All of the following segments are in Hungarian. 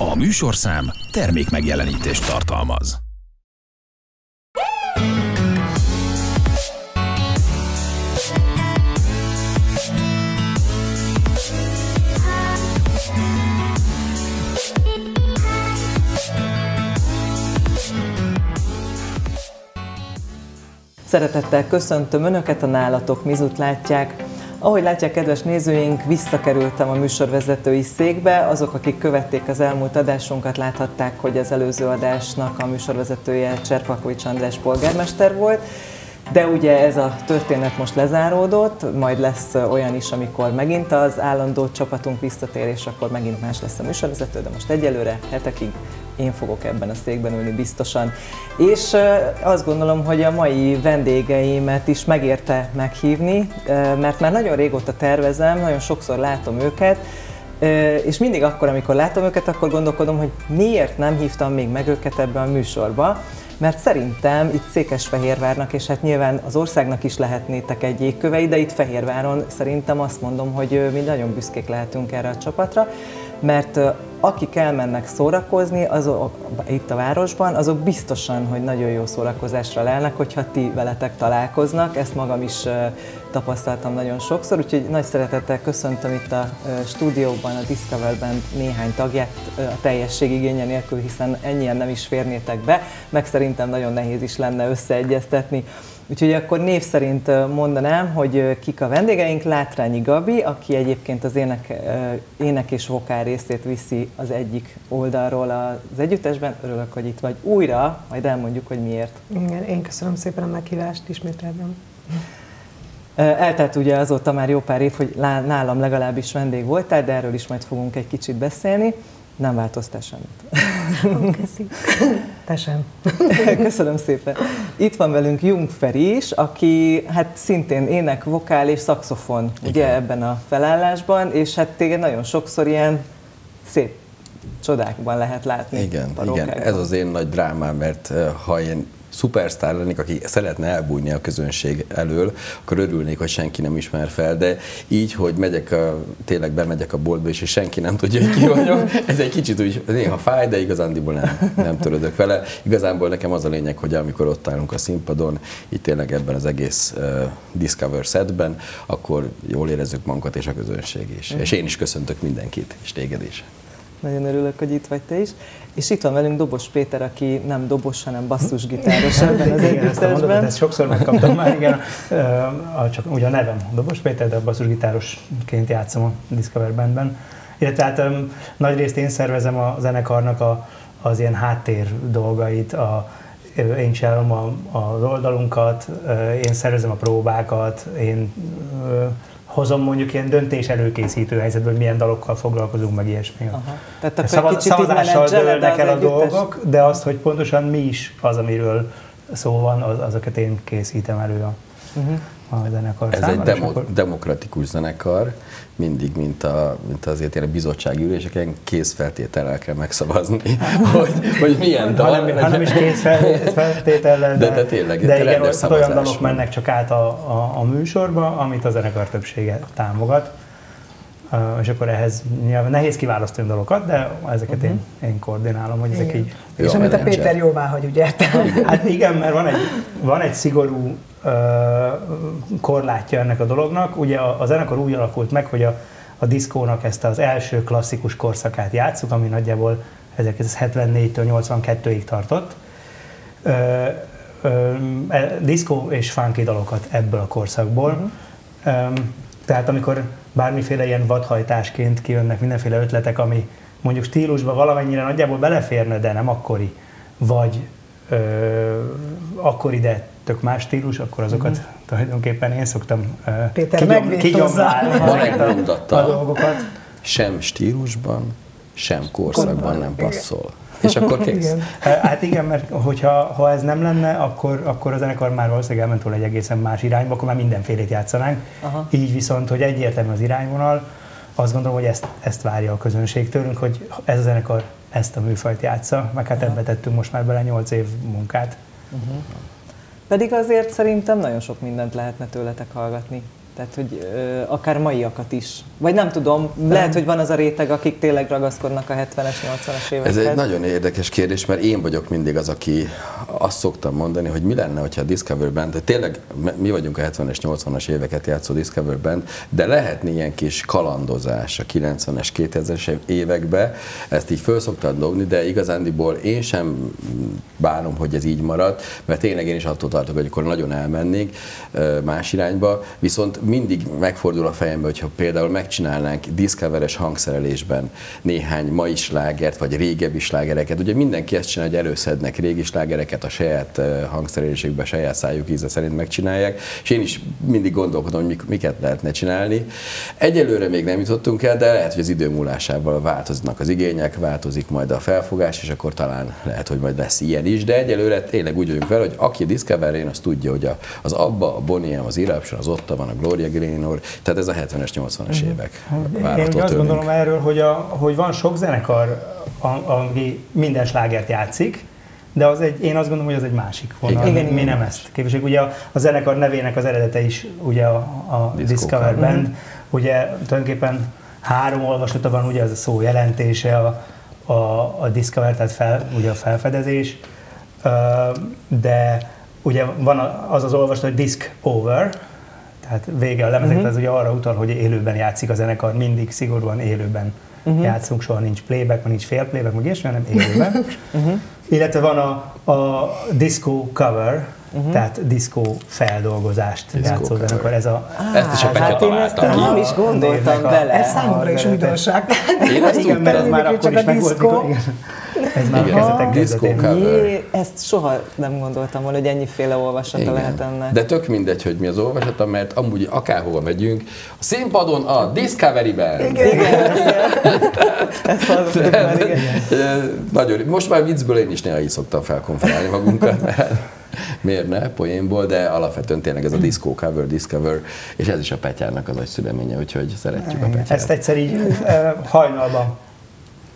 A műsorszám termék megjelenítést tartalmaz. Szeretettel köszöntöm Önöket, a nálatok mizut látják. Ahogy látják, kedves nézőink, visszakerültem a műsorvezetői székbe. Azok, akik követték az elmúlt adásunkat, láthatták, hogy az előző adásnak a műsorvezetője Cserpakovics András polgármester volt. De ugye ez a történet most lezáródott, majd lesz olyan is, amikor megint az állandó csapatunk visszatér, és akkor megint más lesz a műsorvezető, de most egyelőre hetekig én fogok ebben a székben ülni biztosan. És azt gondolom, hogy a mai vendégeimet is megérte meghívni, mert már nagyon régóta tervezem, nagyon sokszor látom őket, és mindig akkor, amikor látom őket, akkor gondolkodom, hogy miért nem hívtam még meg őket ebbe a műsorba, mert szerintem itt Székesfehérvárnak, és hát nyilván az országnak is lehetnétek egy jégkövei, de itt Fehérváron szerintem azt mondom, hogy mi nagyon büszkék lehetünk erre a csapatra, mert akik elmennek szórakozni azok, itt a városban, azok biztosan, hogy nagyon jó szórakozásra lelnek, hogyha ti veletek találkoznak. Ezt magam is tapasztaltam nagyon sokszor, úgyhogy nagy szeretettel köszöntöm itt a stúdióban a Discover Band néhány tagját a teljesség igénye nélkül, hiszen ennyien nem is férnétek be, meg szerintem nagyon nehéz is lenne összeegyeztetni Úgyhogy akkor név szerint mondanám, hogy kik a vendégeink. Látrányi Gabi, aki egyébként az ének, ének és vokál részét viszi az egyik oldalról az együttesben. Örülök, hogy itt vagy újra, majd elmondjuk, hogy miért. Igen, én köszönöm szépen a meghívást ismételben. Eltelt ugye azóta már jó pár év, hogy nálam legalábbis vendég voltál, de erről is majd fogunk egy kicsit beszélni. Nem változtál semmit. Köszi. Te sem. Köszönöm szépen. Itt van velünk Jung Feri is, aki hát szintén ének, vokál és szaxofon Igen. ugye ebben a felállásban, és hát téged nagyon sokszor ilyen szép csodákban lehet látni. Igen, igen, ez az én nagy drámám, mert eh, ha én szupersztár lennék, aki szeretne elbújni a közönség elől, akkor örülnék, hogy senki nem ismer fel, de így, hogy megyek a, tényleg bemegyek a boltba és senki nem tudja, hogy ki vagyok, ez egy kicsit úgy néha fáj, de igazándiból nem, nem törődök vele. Igazából nekem az a lényeg, hogy amikor ott állunk a színpadon, itt tényleg ebben az egész uh, Discover setben, akkor jól érezzük magunkat és a közönség is. Mm. És én is köszöntök mindenkit, és téged is. Nagyon örülök, hogy itt vagy te is. És itt van velünk Dobos Péter, aki nem dobos, hanem basszusgitáros ebben az együttesben. Ezt sokszor megkaptam már, igen. Csak ugye a nevem Dobos Péter, de a basszusgitárosként játszom a Discover Bandben. Illetve hát nagy részt én szervezem a zenekarnak a, az ilyen háttér dolgait, a, én csinálom a, az oldalunkat, én szervezem a próbákat, én hozom mondjuk ilyen döntés előkészítő helyzetben, hogy milyen dalokkal foglalkozunk, meg ilyesmi. Aha. Tehát akkor Szavaz, szavazással dőlnek el a dolgok, de azt, hogy pontosan mi is az, amiről szó van, az, azokat én készítem elő a, uh-huh a zenekar Ez egy demo, akkor... demokratikus zenekar, mindig, mint, a, mint azért ilyen bizottsági üléseken készfeltétellel kell megszavazni, hogy, hogy milyen dal. Hanem, hanem is készfeltétellel, de, de, de tényleg, de igen, olyan dalok mennek csak át a, a, a műsorba, amit a zenekar többsége támogat. Uh, és akkor ehhez nyilván nehéz kiválasztani dalokat, de ezeket uh-huh. én, mhm. én koordinálom, hogy ezek igen. így... És amit a Péter jóvá hagy, ugye? Hát igen, mert van egy, van egy szigorú korlátja ennek a dolognak. Ugye a, a zenekar úgy alakult meg, hogy a, a diszkónak ezt az első klasszikus korszakát játszuk, ami nagyjából 1974-től 82-ig tartott. Ö, ö, e, diszkó és funky dalokat ebből a korszakból. Uh-huh. Ö, tehát amikor bármiféle ilyen vadhajtásként kijönnek mindenféle ötletek, ami mondjuk stílusban valamennyire nagyjából beleférne, de nem akkori, vagy ö, akkori, de tök más stílus, akkor azokat mm-hmm. tulajdonképpen én szoktam Péter kigyom, kigyomlálni a, a dolgokat. Sem stílusban, sem korszakban nem passzol. És akkor kész. Igen. Hát igen, mert hogyha ha ez nem lenne, akkor, akkor a zenekar már valószínűleg elment volna egy egészen más irányba, akkor már mindenfélét játszanánk. Aha. Így viszont, hogy egyértelmű az irányvonal, azt gondolom, hogy ezt, ezt várja a közönség tőlünk, hogy ez a zenekar ezt a műfajt játsza, meg hát ebbe tettünk most már bele 8 év munkát. Uh-huh. Pedig azért szerintem nagyon sok mindent lehetne tőletek hallgatni. Tehát, hogy ö, akár maiakat is. Vagy nem tudom, lehet, hogy van az a réteg, akik tényleg ragaszkodnak a 70-es, 80-as évekhez. Ez egy nagyon érdekes kérdés, mert én vagyok mindig az, aki azt szoktam mondani, hogy mi lenne, hogyha a Discover Band, de tényleg mi vagyunk a 70-es, 80-as éveket játszó Discover Band, de lehetne ilyen kis kalandozás a 90-es, 2000-es évekbe, ezt így föl szoktam dobni, de igazándiból én sem bánom, hogy ez így marad, mert tényleg én is attól tartok, hogy akkor nagyon elmennék más irányba, viszont mindig megfordul a fejembe, hogyha például megcsinálnánk Discoveres hangszerelésben néhány mai slágert, vagy régebbi slágereket. Ugye mindenki ezt csinál, hogy előszednek régi slágereket a saját hangszerelésükbe, saját szájuk íze szerint megcsinálják, és én is mindig gondolkodom, hogy miket lehetne csinálni. Egyelőre még nem jutottunk el, de lehet, hogy az idő múlásával változnak az igények, változik majd a felfogás, és akkor talán lehet, hogy majd lesz ilyen is, de egyelőre tényleg úgy vagyunk vele, hogy aki Discover, én azt tudja, hogy az Abba, a Boniem, az Eruption, az Otta van, a Gloria Gaynor, tehát ez a 70-es, 80-as mhm. évek. Én azt tőlünk. gondolom erről, hogy, a, hogy van sok zenekar, ami minden slágert játszik, de az egy, én azt gondolom, hogy az egy másik vonal. Igen, mi, mi nem ezt képviseljük. Ugye a, a zenekar nevének az eredete is ugye a, a Discover Band, mm. ugye tulajdonképpen három olvasata van, ugye ez a szó jelentése, a, a, a Discover, tehát fel, ugye a felfedezés, de ugye van az az olvasat, hogy Disc Over, tehát vége a lemezek, uh-huh. ez ugye arra utal, hogy élőben játszik a zenekar, mindig szigorúan élőben uh-huh. játszunk, soha nincs playback, nincs fél playback, meg ilyesmi, hanem élőben. uh-huh. Illetve van a, a disco cover, uh-huh. tehát disco feldolgozást játszó zenekar. Ez a, ah, ezt is a Petya hát találta ki. Nem is gondoltam bele. Ez számomra is újdonság. Én ezt tudtam. Ez már akkor is megvolt, ez már Igen. a kezdetek kezdetén. Ezt soha nem gondoltam volna, hogy ennyiféle olvasata Igen. lehet ennek. De tök mindegy, hogy mi az olvasata, mert amúgy akárhova megyünk, a színpadon a Discovery-ben. Igen. igen. Ezt már, igen. Nagyon, most már viccből én is néha így szoktam felkonferálni magunkat, mert miért ne, poénból, de alapvetően tényleg ez a disco cover, discover, és ez is a Petyának az nagy szüleménye, úgyhogy szeretjük a Petyát. Ezt egyszer így hajnalban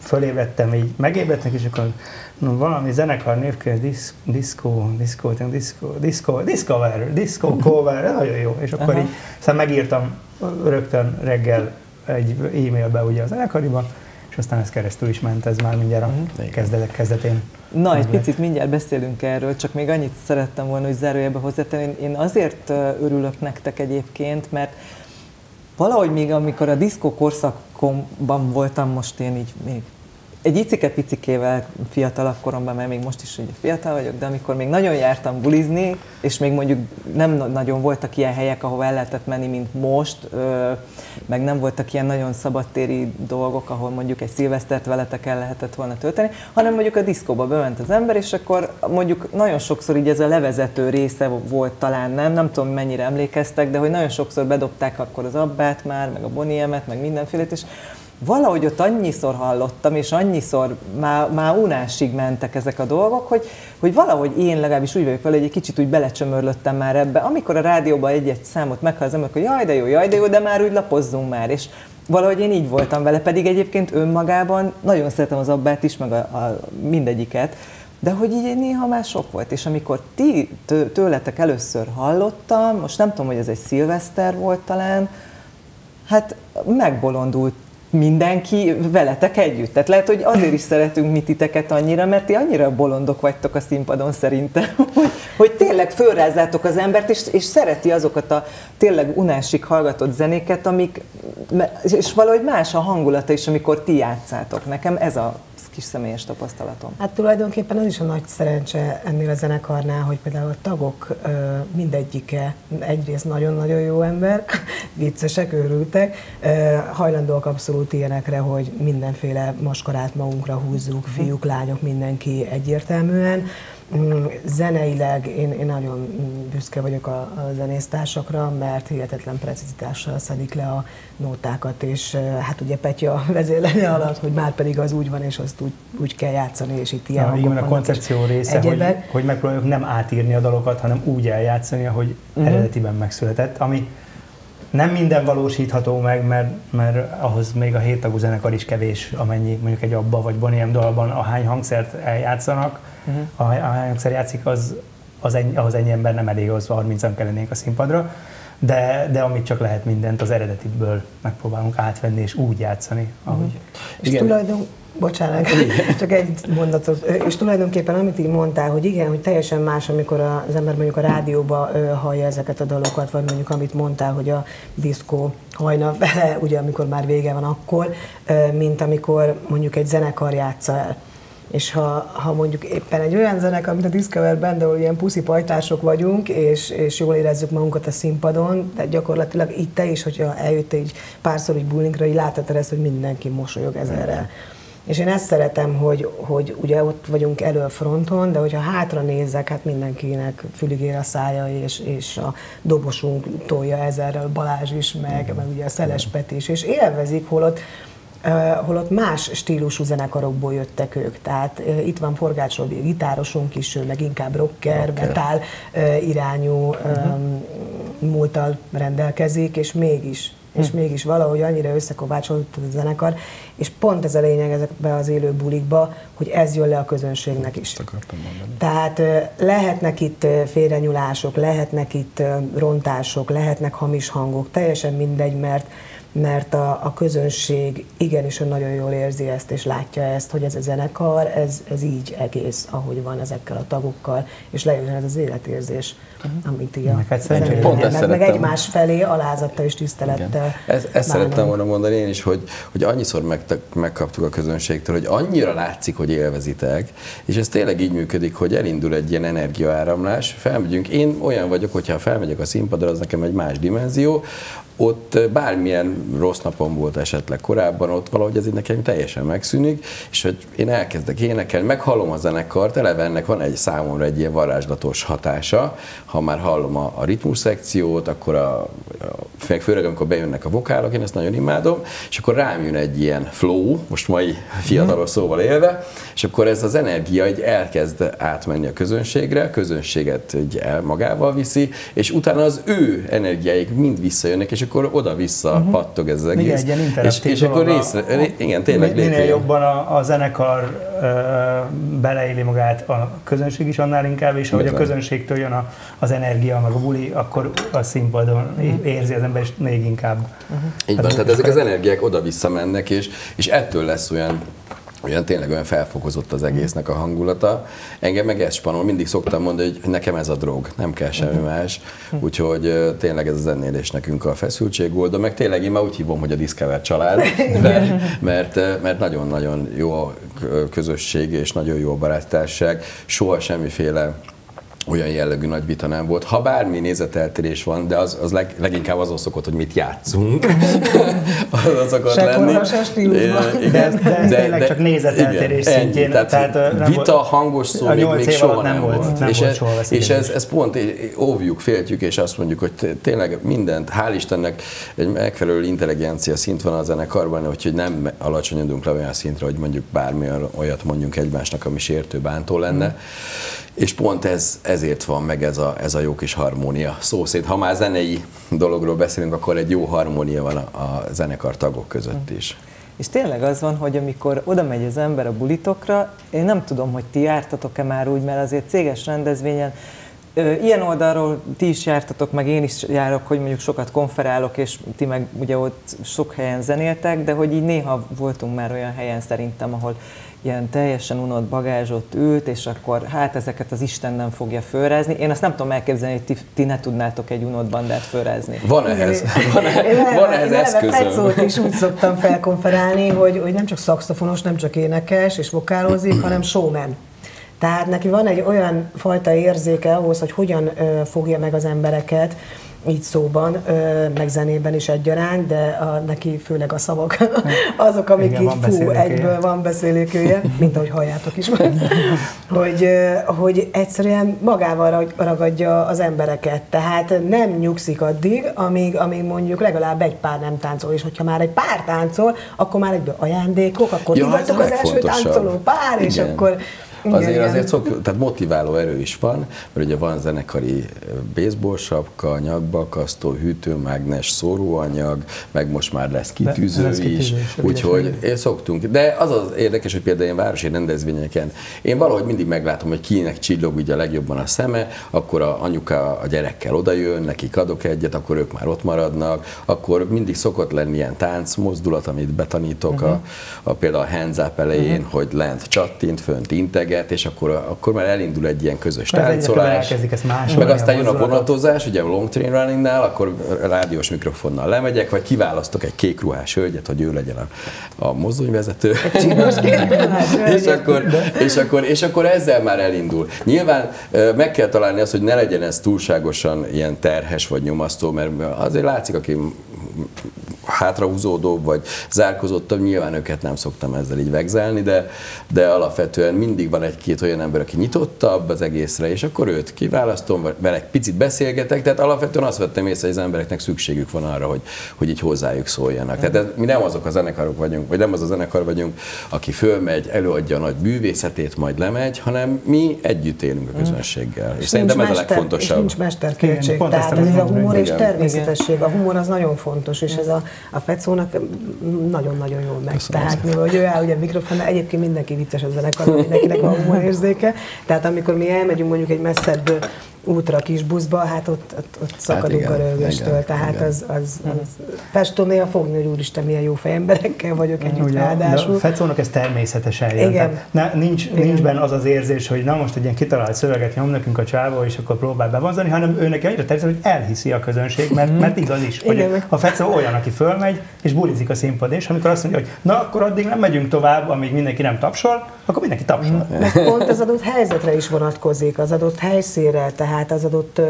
fölébredtem, így megébredtek, és akkor no, valami zenekar névkönyv, disco, disco, disco, disco, disco, discover, disco cover, nagyon jó. És akkor Aha. így, aztán megírtam rögtön reggel egy e-mailbe ugye a zenekariba, és aztán ez keresztül is ment, ez már mindjárt a uh-huh. kezdetek kezdetén. Na, egy picit mindjárt beszélünk erről, csak még annyit szerettem volna, hogy zárójelbe hozzátenni. Én azért örülök nektek egyébként, mert valahogy még amikor a diszkó korszakomban voltam, most én így még egy icike-picikével fiatalabb koromban, mert még most is ugye fiatal vagyok, de amikor még nagyon jártam bulizni, és még mondjuk nem nagyon voltak ilyen helyek, ahol el lehetett menni, mint most, meg nem voltak ilyen nagyon szabadtéri dolgok, ahol mondjuk egy szilvesztert veletek el lehetett volna tölteni, hanem mondjuk a diszkóba bement az ember, és akkor mondjuk nagyon sokszor így ez a levezető része volt talán, nem, nem tudom mennyire emlékeztek, de hogy nagyon sokszor bedobták akkor az abbát már, meg a boniemet, meg mindenfélét, és valahogy ott annyiszor hallottam, és annyiszor már, már unásig mentek ezek a dolgok, hogy, hogy valahogy én legalábbis úgy vagyok vele, hogy egy kicsit úgy belecsömörlöttem már ebbe. Amikor a rádióban egy-egy számot meghal az ember, hogy jaj, de jó, jaj, de jó, de már úgy lapozzunk már, és valahogy én így voltam vele, pedig egyébként önmagában nagyon szeretem az abbát is, meg a, a mindegyiket, de hogy így néha már sok volt, és amikor ti tőletek először hallottam, most nem tudom, hogy ez egy szilveszter volt talán, hát megbolondult mindenki veletek együtt. Tehát lehet, hogy azért is szeretünk mi titeket annyira, mert ti annyira bolondok vagytok a színpadon szerintem, hogy, hogy tényleg fölrázzátok az embert, és, és szereti azokat a tényleg unásig hallgatott zenéket, amik, és valahogy más a hangulata is, amikor ti játszátok. Nekem ez a kis személyes tapasztalatom. Hát tulajdonképpen az is a nagy szerencse ennél a zenekarnál, hogy például a tagok mindegyike egyrészt nagyon-nagyon jó ember, viccesek, őrültek, hajlandóak abszolút ilyenekre, hogy mindenféle maskarát magunkra húzzuk, fiúk, lányok, mindenki egyértelműen. Zeneileg én, én nagyon büszke vagyok a, a zenésztársakra, mert hihetetlen precizitással szedik le a nótákat, és hát ugye Petya vezérlene alatt, hogy már pedig az úgy van, és azt úgy, úgy kell játszani, és itt ilyen Igen, a koncepció része, hogy, hogy megpróbáljuk nem átírni a dalokat, hanem úgy eljátszani, ahogy uh-huh. eredetiben megszületett, ami nem minden valósítható meg, mert, mert ahhoz még a héttagú zenekar is kevés, amennyi mondjuk egy abba vagy Boniem dalban, ahány hangszert eljátszanak, uh-huh. ahány hangszer játszik, az, az ennyi, ahhoz ennyi ember nem elég, az 30-an kellenénk a színpadra. de, de amit csak lehet mindent az eredetiből megpróbálunk átvenni és úgy játszani, ahogy. És tulajdon, Bocsánat, csak egy mondatot. És tulajdonképpen amit így mondtál, hogy igen, hogy teljesen más, amikor az ember mondjuk a rádióba hallja ezeket a dalokat, vagy mondjuk amit mondtál, hogy a diszkó hajna vele, ugye amikor már vége van akkor, mint amikor mondjuk egy zenekar játsza el. És ha, ha mondjuk éppen egy olyan zenekar, mint a Discover Band, ahol ilyen puszi pajtások vagyunk, és, és jól érezzük magunkat a színpadon, tehát gyakorlatilag itt te is, hogyha eljöttél így párszor így bullinkra, így láthatod ezt, hogy mindenki mosolyog ezerrel. És én ezt szeretem, hogy, hogy ugye ott vagyunk elő fronton, de hogyha hátra nézek, hát mindenkinek fülig ér a szája, és, és a dobosunk tolja ezerrel, Balázs is, meg, meg ugye a Szeles Peti is, és élvezik, holott holott más stílusú zenekarokból jöttek ők. Tehát itt van Forgács Robi, gitárosunk is, meg inkább rocker, rocker. metal irányú uh-huh. múltal rendelkezik, és mégis és hm. mégis valahogy annyira összekovácsolódott a zenekar, és pont ez a lényeg ezekbe az élő bulikba, hogy ez jön le a közönségnek is. Tehát lehetnek itt félrenyulások, lehetnek itt rontások, lehetnek hamis hangok, teljesen mindegy, mert mert a, a közönség igenis nagyon jól érzi ezt, és látja ezt, hogy ez a zenekar, ez, ez így egész, ahogy van ezekkel a tagokkal, és lejön ez az életérzés, uh-huh. amit így a meg, hát pont meg, meg egymás felé alázattal és tisztelettel Ez, Ezt szerettem volna mondani én is, hogy, hogy annyiszor meg, megkaptuk a közönségtől, hogy annyira látszik, hogy élvezitek, és ez tényleg így működik, hogy elindul egy ilyen energiaáramlás, felmegyünk, én olyan vagyok, hogyha felmegyek a színpadra, az nekem egy más dimenzió, ott bármilyen rossz napom volt esetleg korábban, ott valahogy ez így nekem teljesen megszűnik, és hogy én elkezdek énekelni, meghallom a zenekart, eleve ennek van egy számomra egy ilyen varázslatos hatása, ha már hallom a, a ritmus szekciót, akkor a, a, főleg amikor bejönnek a vokálok, én ezt nagyon imádom, és akkor rám jön egy ilyen flow, most mai fiatalos szóval élve, és akkor ez az energia egy elkezd átmenni a közönségre, a közönséget egy el magával viszi, és utána az ő energiáik mind visszajönnek, és akkor oda-vissza uh-huh. pattog ez az egész. Igen, egy és, és akkor részre, a, igen, tényleg Minél jobban a, a zenekar uh, beleéli magát a közönség is annál inkább, és ahogy a közönségtől jön a, az energia, meg a buli, akkor a színpadon uh-huh. érzi az ember, és még inkább. Uh-huh. Így van, tehát ezek az energiák oda-vissza mennek, és, és ettől lesz olyan olyan tényleg olyan felfokozott az egésznek a hangulata. Engem meg ez spanol, mindig szoktam mondani, hogy nekem ez a drog, nem kell semmi uh-huh. más. Úgyhogy tényleg ez a zenélés nekünk a feszültségoldó, meg tényleg én már úgy hívom, hogy a Discover család, mert, mert, nagyon-nagyon jó a közösség és nagyon jó a barátság, soha semmiféle olyan jellegű nagy vita nem volt. Ha bármi nézeteltérés van, de az, az leg, leginkább azon szokott, hogy mit játszunk. az szokott se lenni. Se stílusban. De, de, de, de, tényleg de, csak nézeteltérés igen, szintjén. Tehát, tehát nem vita, volt, hangos szó még, még soha nem, volt. volt. Nem és volt ez, soha és ez, ez pont óvjuk, féltjük, és azt mondjuk, hogy tényleg mindent, hál' Istennek egy megfelelő intelligencia szint van a zenekarban, hogy nem alacsonyodunk le olyan szintre, hogy mondjuk bármi olyat mondjunk egymásnak, ami sértő, bántó lenne. Hmm és pont ez, ezért van meg ez a, ez a jó kis harmónia. Szószéd, ha már zenei dologról beszélünk, akkor egy jó harmónia van a, a zenekar tagok között is. És tényleg az van, hogy amikor oda megy az ember a bulitokra, én nem tudom, hogy ti jártatok-e már úgy, mert azért céges rendezvényen Ilyen oldalról ti is jártatok, meg én is járok, hogy mondjuk sokat konferálok, és ti meg ugye ott sok helyen zenéltek, de hogy így néha voltunk már olyan helyen szerintem, ahol ilyen teljesen unott bagázsot ült, és akkor hát ezeket az Isten nem fogja fölrázni. Én azt nem tudom elképzelni, hogy ti, ti ne tudnátok egy unott bandát fölrázni. Van ehhez, van, ehhez, van ehhez eszközöm. Én is úgy szoktam felkonferálni, hogy, hogy nem csak szakszofonos, nem csak énekes és vokálozik, hanem showman. Tehát neki van egy olyan fajta érzéke ahhoz, hogy hogyan fogja meg az embereket, így szóban, meg zenében is egyaránt, de a, neki főleg a szavak azok, amik Igen, így fú, egyből van beszélőkője, mint ahogy halljátok is, hogy, hogy egyszerűen magával ragadja az embereket. Tehát nem nyugszik addig, amíg, amíg mondjuk legalább egy pár nem táncol, és hogyha már egy pár táncol, akkor már egyből ajándékok, akkor ja, ti az első táncoló pár, Igen. és akkor azért, igen. azért szok, tehát motiváló erő is van, mert ugye van zenekari baseball sapka, nyakbakasztó, hűtőmágnes, szóróanyag, meg most már lesz kitűző lesz kitűző is, úgyhogy én szoktunk. De az az érdekes, hogy például ilyen városi rendezvényeken én valahogy mindig meglátom, hogy kinek csillog ugye a legjobban a szeme, akkor a anyuka a gyerekkel odajön, nekik adok egyet, akkor ők már ott maradnak, akkor mindig szokott lenni ilyen tánc mozdulat, amit betanítok uh-huh. a, a, például a hands up elején, uh-huh. hogy lent csattint, fönt integet, és akkor, akkor már elindul egy ilyen közös táncolás. elkezdik ezt másolni, Meg aztán jön a vonatozás, ugye a long train runningnál, akkor rádiós mikrofonnal lemegyek, vagy kiválasztok egy kék ruhás hölgyet, hogy ő legyen a, a mozdonyvezető. És, akkor, és, akkor, és akkor ezzel már elindul. Nyilván meg kell találni azt, hogy ne legyen ez túlságosan ilyen terhes vagy nyomasztó, mert azért látszik, aki hátrahúzódóbb vagy zárkozottabb, nyilván őket nem szoktam ezzel így vegzelni, de, de alapvetően mindig van egy-két olyan ember, aki nyitottabb az egészre, és akkor őt kiválasztom, vele egy picit beszélgetek, tehát alapvetően azt vettem észre, hogy az embereknek szükségük van arra, hogy, hogy így hozzájuk szóljanak. Tehát ez, mi nem azok a zenekarok vagyunk, vagy nem az a zenekar vagyunk, aki fölmegy, előadja a nagy művészetét, majd lemegy, hanem mi együtt élünk a közönséggel. És, szerintem ez a És legfontosabb. nincs mesterkétség. Igen, pont Tehát ez a humor és Igen. természetesség. A humor az nagyon fontos, és ez a, a Fecónak nagyon-nagyon jól megy. Köszönöm Tehát mivel hogy ő áll ugye a mikrofonnál, egyébként mindenki vicces a zenekarban, mindenkinek van humorérzéke. Tehát amikor mi elmegyünk mondjuk egy messzebb útra kis buszba, hát ott, ott, ott szakadunk igen, a rögöstől. Tehát igen. az, az, az Festő néha fogni, hogy úristen, milyen jó fejemberekkel vagyok együtt Ugye, ráadásul. a Fecónak ez természetesen jön. Igen. Tehát Ne, nincs, Igen. nincs benne az az érzés, hogy na most egy ilyen kitalált szöveget nyom nekünk a csávó, és akkor próbál bevonzani, hanem őnek annyira természetes, hogy elhiszi a közönség, mert, mert igaz is, hogy Igen, a Fecó olyan, aki fölmegy, és bulizik a színpadon, és amikor azt mondja, hogy na akkor addig nem megyünk tovább, amíg mindenki nem tapsol, akkor mindenki tapsol. Meg pont az adott helyzetre is vonatkozik, az adott helyszínre, tehát az adott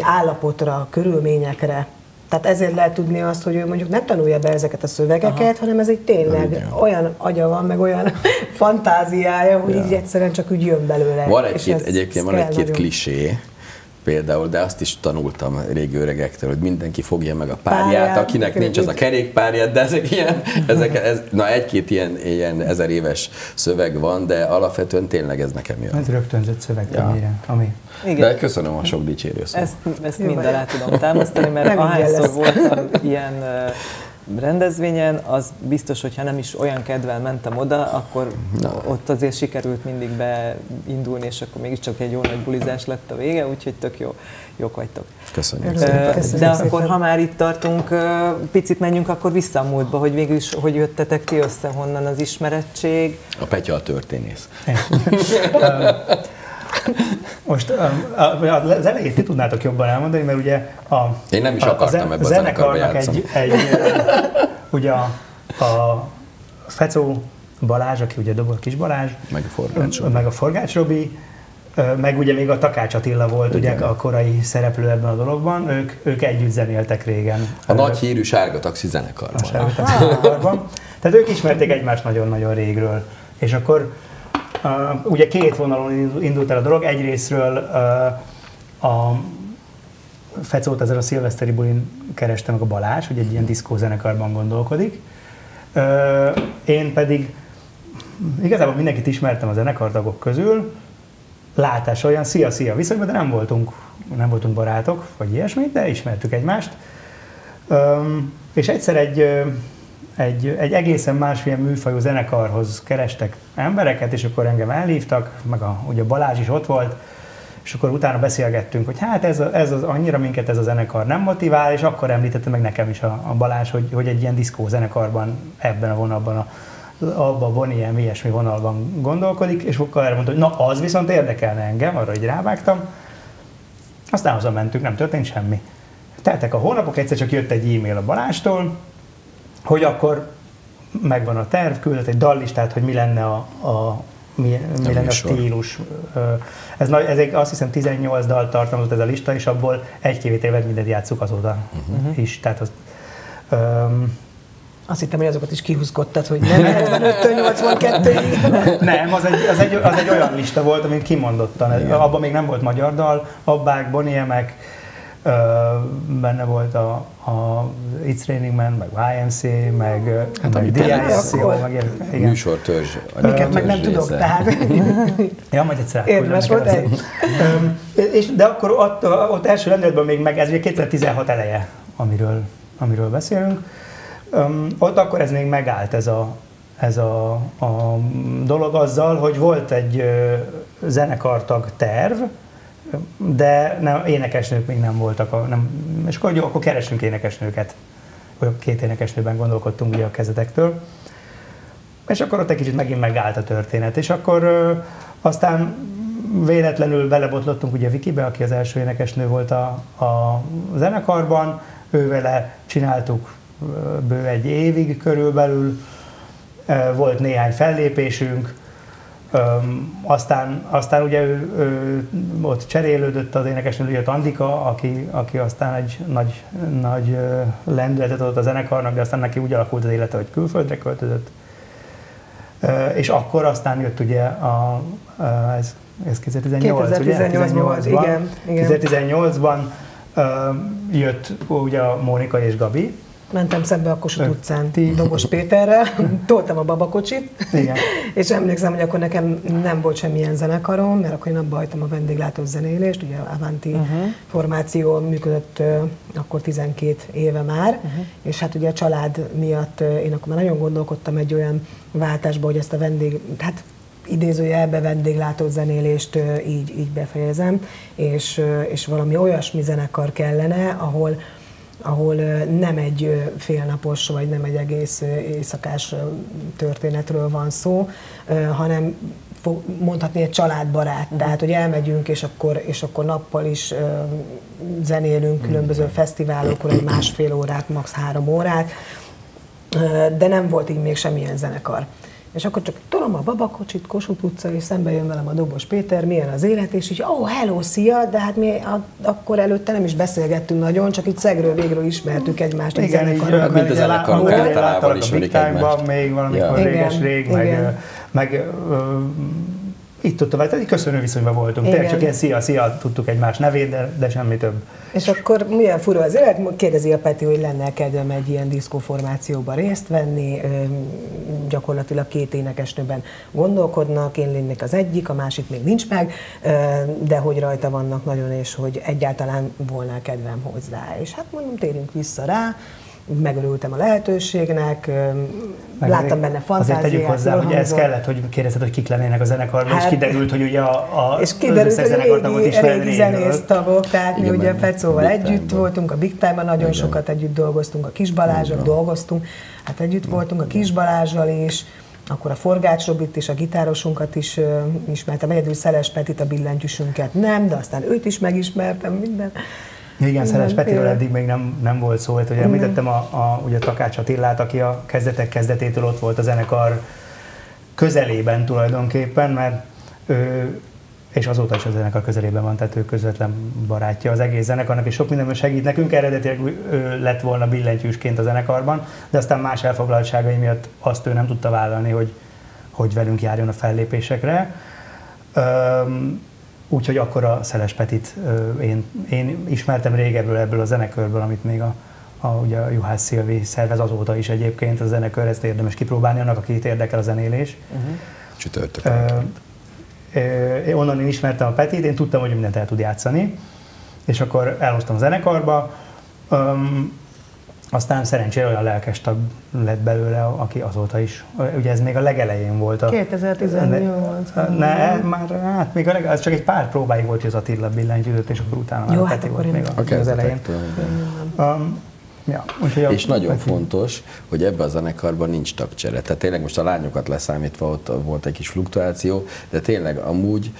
állapotra, körülményekre. Tehát ezért lehet tudni azt, hogy ő mondjuk nem tanulja be ezeket a szövegeket, Aha. hanem ez egy tényleg Igen. olyan agya van, meg olyan fantáziája, hogy Ja. így egyszerűen csak úgy jön belőle. Van egy-két, egyébként van egy-két klisé, például, de azt is tanultam régi öregektől, hogy mindenki fogja meg a párját, Párját, akinek nincs az a igen. kerékpárját, de ezek ilyen, ezek, ez, na egy-két ilyen, ilyen ezer éves szöveg van, de alapvetően tényleg ez nekem jön. Ez rögtönzött szöveg Ja. ami Igen. De köszönöm a sok dicsérő szót. Ezt, ezt mind alá tudom támasztani, mert ahányszor voltam ilyen rendezvényen, az biztos, hogyha nem is olyan kedvel mentem oda, akkor Na. ott azért sikerült mindig beindulni, és akkor mégiscsak egy jó nagy bulizás lett a vége, úgyhogy tök jó, jók vagytok. Köszönjük szépen. De szépen. akkor, ha már itt tartunk, picit menjünk akkor vissza a múltba, hogy végül is, hogy jöttetek ti össze, honnan az ismerettség. A Petya a történész. Most um, az elejét ti tudnátok jobban elmondani, mert ugye a, Én nem is a- a akartam ebbe a zenekarnak egy, egy ugye a, a Fecó Balázs, aki ugye dobol Kis Balázs, Meg a Forgács Robi. meg a Forgács Robi, meg ugye még a Takács Attila volt ugye Igen. a korai szereplő ebben a dologban, ők, ők együtt zenéltek régen. A nagy hírű sárga taxi a zenekarban. Sárga Taxi zenekarban. Tehát ők ismerték egymást nagyon-nagyon régről. És akkor uh, ugye két vonalon indul- indult el a dolog. Egyrésztről uh, a Fecót ezen a szilveszteri bulin kereste meg a Balázs, hogy egy ilyen diszkó zenekarban gondolkodik. Uh, én pedig igazából mindenkit ismertem a zenekartagok közül, látás olyan szia-szia viszonyban, de nem voltunk, nem voltunk barátok, vagy ilyesmi, de ismertük egymást. Öm, és egyszer egy, ö, egy, egy egészen másfél műfajú zenekarhoz kerestek embereket, és akkor engem elhívtak, meg a, ugye Balázs is ott volt, és akkor utána beszélgettünk, hogy hát ez, ez az, annyira minket ez a zenekar nem motivál, és akkor említette meg nekem is a, a Balázs, hogy, hogy egy ilyen diszkó zenekarban ebben a vonalban a abban a Bonnie M ilyesmi vonalban gondolkodik, és akkor erre mondta, hogy na az viszont érdekelne engem, arra hogy rávágtam. Aztán hazamentünk, nem történt semmi. Teltek a hónapok, egyszer csak jött egy e-mail a Balástól, hogy akkor megvan a terv, küldött egy dallistát, hogy mi lenne a, a mi, mi lenne a stílus. Ez, nagy, ez egy, azt hiszem 18 dal tartalmazott ez a lista, és abból egy-két évet mindent játszuk azóta uh-huh. is. Tehát az, öm, Azt hittem, hogy azokat is kihúzkodtad, hogy nem 75-től 82-ig. Nem, az egy, az, egy, az egy olyan lista volt, amit kimondottan, abban még nem volt magyar dal, Abbák, Boniemek, benne volt a, a It's Raining Man, meg YMCA, meg, Hát, meg DISCO, meg igen. műsortörzs. Miket meg nem tudok, tehát Ja, majd egyszer Érdemes volt. Öm, és, de akkor ott, ott első lendületben még meg, ez ugye 2016 eleje, amiről, amiről beszélünk. Öm, ott akkor ez még megállt ez a, ez a, a dolog azzal, hogy volt egy ö, zenekartag terv, de nem, énekesnők még nem voltak, nem, és akkor, jó, akkor keresünk énekesnőket. Olyan két énekesnőben gondolkodtunk ugye a kezdetektől. És akkor ott egy kicsit megint megállt a történet. És akkor ö, aztán véletlenül belebotlottunk ugye Vikibe, aki az első énekesnő volt a, a zenekarban. Ő vele csináltuk bő egy évig körülbelül. Volt néhány fellépésünk, Öm, aztán, aztán ugye ő, ő, ott cserélődött az énekesnő, jött Andika, aki, aki aztán egy nagy, nagy lendületet adott a zenekarnak, de aztán neki úgy alakult az élete, hogy külföldre költözött. Ö, és akkor aztán jött ugye a, ez, ez 2018, 2018 ugye? volt, igen, igen. 2018-ban ö, jött ugye a Mónika és Gabi, mentem szembe a Kossuth Ö, utcán ti- Dobos Péterrel, toltam a babakocsit, Igen. és emlékszem, hogy akkor nekem nem volt semmilyen zenekarom, mert akkor én abba hagytam a vendéglátó zenélést, ugye Avanti uh-huh. formáció működött ö, akkor 12 éve már, uh-huh. és hát ugye a család miatt ö, én akkor már nagyon gondolkodtam egy olyan váltásba, hogy ezt a vendég, hát idézőjelbe vendéglátó zenélést ö, így, így befejezem, és, és valami olyasmi zenekar kellene, ahol ahol nem egy félnapos vagy nem egy egész éjszakás történetről van szó, hanem mondhatni egy családbarát. Uh-huh. Tehát, hogy elmegyünk, és akkor, és akkor nappal is ö, zenélünk különböző fesztiválokon, egy másfél órát, max. három órát, de nem volt így még semmilyen zenekar. És akkor csak tolom a babakocsit, Kossuth utca, és szembe jön velem a Dobos Péter, milyen az élet, és így, ó, oh, hello, szia, de hát mi a, akkor előtte nem is beszélgettünk nagyon, csak így szegről végről ismertük egymást, egy Igen, így, zenekarban. Hát, mint a mert zenekarok általában ismerik egymást. még valamikor Igen, meg, igen. ö, meg ö, itt tudtam, tehát egy köszönő viszonyban voltunk. Tényleg Igen. csak ilyen szia, szia, tudtuk egymás nevét, de, de semmi több. És akkor milyen fura az élet, kérdezi a Peti, hogy lenne kedvem egy ilyen diszkóformációban részt venni, gyakorlatilag két énekesnőben gondolkodnak, én lennék az egyik, a másik még nincs meg, de hogy rajta vannak nagyon, és hogy egyáltalán volna kedvem hozzá. És hát mondom, térjünk vissza rá, megörültem a lehetőségnek, Meg láttam benne fantáziát. Azért tegyük hozzá, hogy ez kellett, hogy kérdezted, hogy kik lennének a zenekarban, és Hát- kiderült, hogy ugye a, a És kiderült, hogy zenekartagot ismered régi régről. zenész tagok, tehát mi Igen, ugye meg Fecóval együtt Time-ban. voltunk, a Big Time-ban nagyon Igen. sokat együtt dolgoztunk, a Kis Balázsral dolgoztunk, hát együtt voltunk a Kis Balázsral is, akkor a Forgács Robit és a gitárosunkat is ö, ismertem, egyedül Szeles Petit, a billentyűsünket nem, de aztán őt is megismertem, minden. Igen, Szeles Petiről Mindenféle. eddig még nem, nem volt szó. Ugye említettem a, a, ugye Takács Attillát, aki a kezdetek kezdetétől ott volt a zenekar közelében tulajdonképpen, mert ő, és azóta is a zenekar közelében van, tehát ő közvetlen barátja az egész zenekarnak, és sok mindenben segít nekünk. Eredetileg ő lett volna billentyűsként a zenekarban, de aztán más elfoglaltságai miatt azt ő nem tudta vállalni, hogy, hogy velünk járjon a fellépésekre. Öm, Úgyhogy akkor a Szeles Petit én, én ismertem régebről ebből a zenekörből, amit még a, a, ugye a Juhász Szilvi szervez azóta is egyébként a zenekör, ezt érdemes kipróbálni annak, akit érdekel a zenélés. Csütörtök. Ö, ö, én onnan én ismertem a Petit, én tudtam, hogy mindent el tud játszani, és akkor elhoztam a zenekarba, Öm, aztán szerencsére olyan lelkes tag lett belőle, aki azóta is, ugye ez még a legelején volt. A, 2018. Ne, ne, már hát még a leg, az csak egy pár próbáig volt, hogy az Attila billentyűzött, és akkor utána Jó, hát Peti akkor volt még A a, az elején. Um, ja, a És nagyon Peti- fontos, hogy ebben a zenekarban nincs tagcsere. Tehát tényleg most a lányokat leszámítva ott volt egy kis fluktuáció, de tényleg amúgy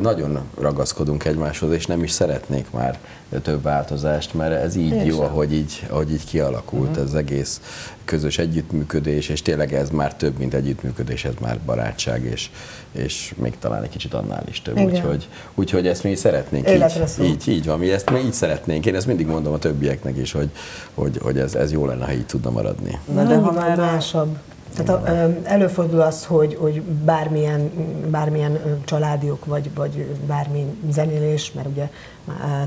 nagyon ragaszkodunk egymáshoz, és nem is szeretnék már több változást, mert ez így Én jó, sem. ahogy így, ahogy így kialakult uh-huh. ez egész közös együttműködés, és tényleg ez már több, mint együttműködés, ez már barátság, és, és még talán egy kicsit annál is több. Igen. Úgyhogy, úgyhogy ezt mi szeretnénk Életre így, így, így van, mi ezt mi így szeretnénk. Én ezt mindig mondom a többieknek is, hogy, hogy, hogy ez, ez jó lenne, ha így tudna maradni. Na de ha már másabb. Tehát a, előfordul az, hogy, hogy bármilyen, bármilyen családiok, vagy, vagy bármi zenélés, mert ugye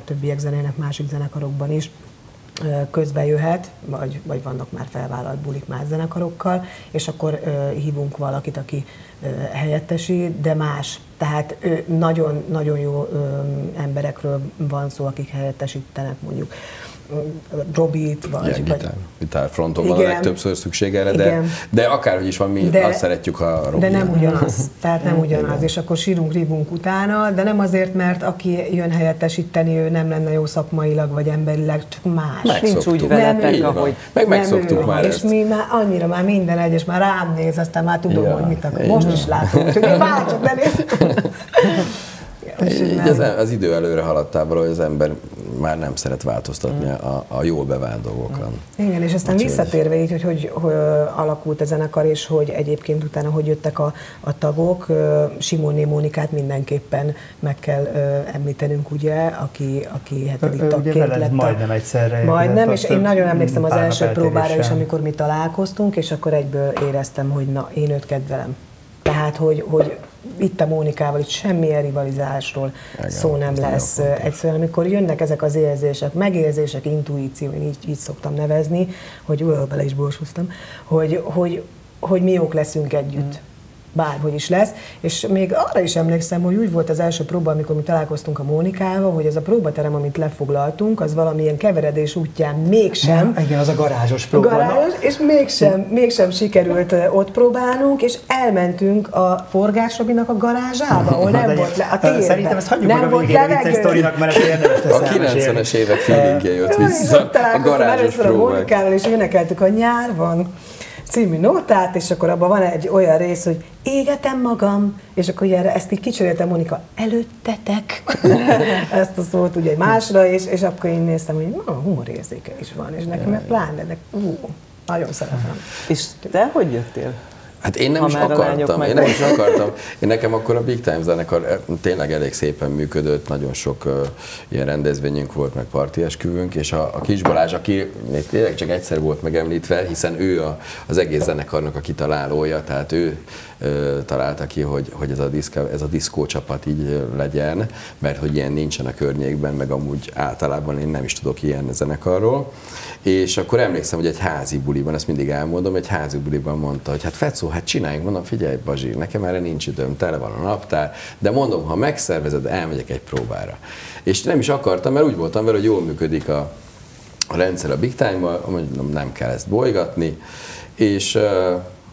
többiek zenélnek másik zenekarokban is, közbe jöhet, vagy, vagy vannak már felvállalt bulik más zenekarokkal, és akkor hívunk valakit, aki helyettesi, de más. Tehát nagyon, nagyon jó emberekről van szó, akik helyettesítenek mondjuk Robit, vagy... Igen, gitár, vagy... gitárfronton van a legtöbbször szükség erre, de, de akárhogy is van, mi de, azt szeretjük, a Robi. De nem ugyanaz, tehát nem ugyanaz, Igen. és akkor sírunk, rívunk utána, de nem azért, mert aki jön helyettesíteni, ő nem lenne jó szakmailag, vagy emberileg, csak más. Megszoktuk. Nincs úgy veletek, ahogy... Meg megszoktuk már És ezt. mi már annyira már minden egyes, már rám néz, aztán már tudom, ja, hogy mit akar. Most is látom, hogy én már csak ne néz. Így az, az idő előre haladtával, hogy az ember már nem szeret változtatni a, a jól bevált dolgokon. Igen, és aztán Úgyhogy visszatérve így, hogy, hogy hogy alakult a zenekar, és hogy egyébként utána hogy jöttek a, a tagok, Simóné Mónikát mindenképpen meg kell említenünk, ugye, aki, aki hetedik tagként lett. Majdnem egyszerre. Majdnem, és én nagyon emlékszem az első próbára is, amikor mi találkoztunk, és akkor egyből éreztem, hogy na, én őt kedvelem. Tehát, hogy, hogy itt a Mónikával, itt semmi rivalizálásról Igen, szó nem lesz. Egyszerűen, amikor jönnek ezek az érzések, megérzések, intuíció, én így, így szoktam nevezni, hogy uh, bele is borsúztam, hogy, hogy, hogy mi jók leszünk együtt. Mm bárhogy is lesz. És még arra is emlékszem, hogy úgy volt az első próba, amikor mi találkoztunk a Mónikával, hogy ez a próbaterem, amit lefoglaltunk, az valamilyen keveredés útján mégsem. Ja, igen, az a garázsos próba. Garázsos, és mégsem, mégsem sikerült ott próbálnunk, és elmentünk a Forgás Robinak a garázsába, ahol nem volt le, a térben. Szerintem ezt hagyjuk nem meg a végére vicces sztorinak, mert ez érdemes A 90-es évek feelingje jött vissza. A garázsos próba. a Mónikával, és énekeltük a nyár van című notát, és akkor abban van egy olyan rész, hogy égetem magam, és akkor ugye ezt így kicseréltem Monika, előttetek ezt a szót ugye másra, és, és akkor én néztem, hogy na, humorérzéke is van, és nekem pláne, de ú, nagyon szeretem. És te hogy jöttél? Hát én nem is akartam, én nem is akartam. Én nekem akkor a Big Time zenekar eh, tényleg elég szépen működött, nagyon sok uh, ilyen rendezvényünk volt, meg parti esküvünk, és a, a Kis Balázs, aki még tényleg csak egyszer volt megemlítve, hiszen ő a, az egész zenekarnak a kitalálója, tehát ő találta ki, hogy, hogy ez, a diszka, ez a diszkó csapat így legyen, mert hogy ilyen nincsen a környékben, meg amúgy általában én nem is tudok ilyen zenekarról. És akkor emlékszem, hogy egy házi buliban, ezt mindig elmondom, egy házi buliban mondta, hogy hát Fecó, hát csináljunk, mondom, figyelj Bazsi, nekem erre nincs időm, tele van a naptár, de mondom, ha megszervezed, elmegyek egy próbára. És nem is akartam, mert úgy voltam vele, hogy jól működik a, a rendszer a Big mondom, nem kell ezt bolygatni, és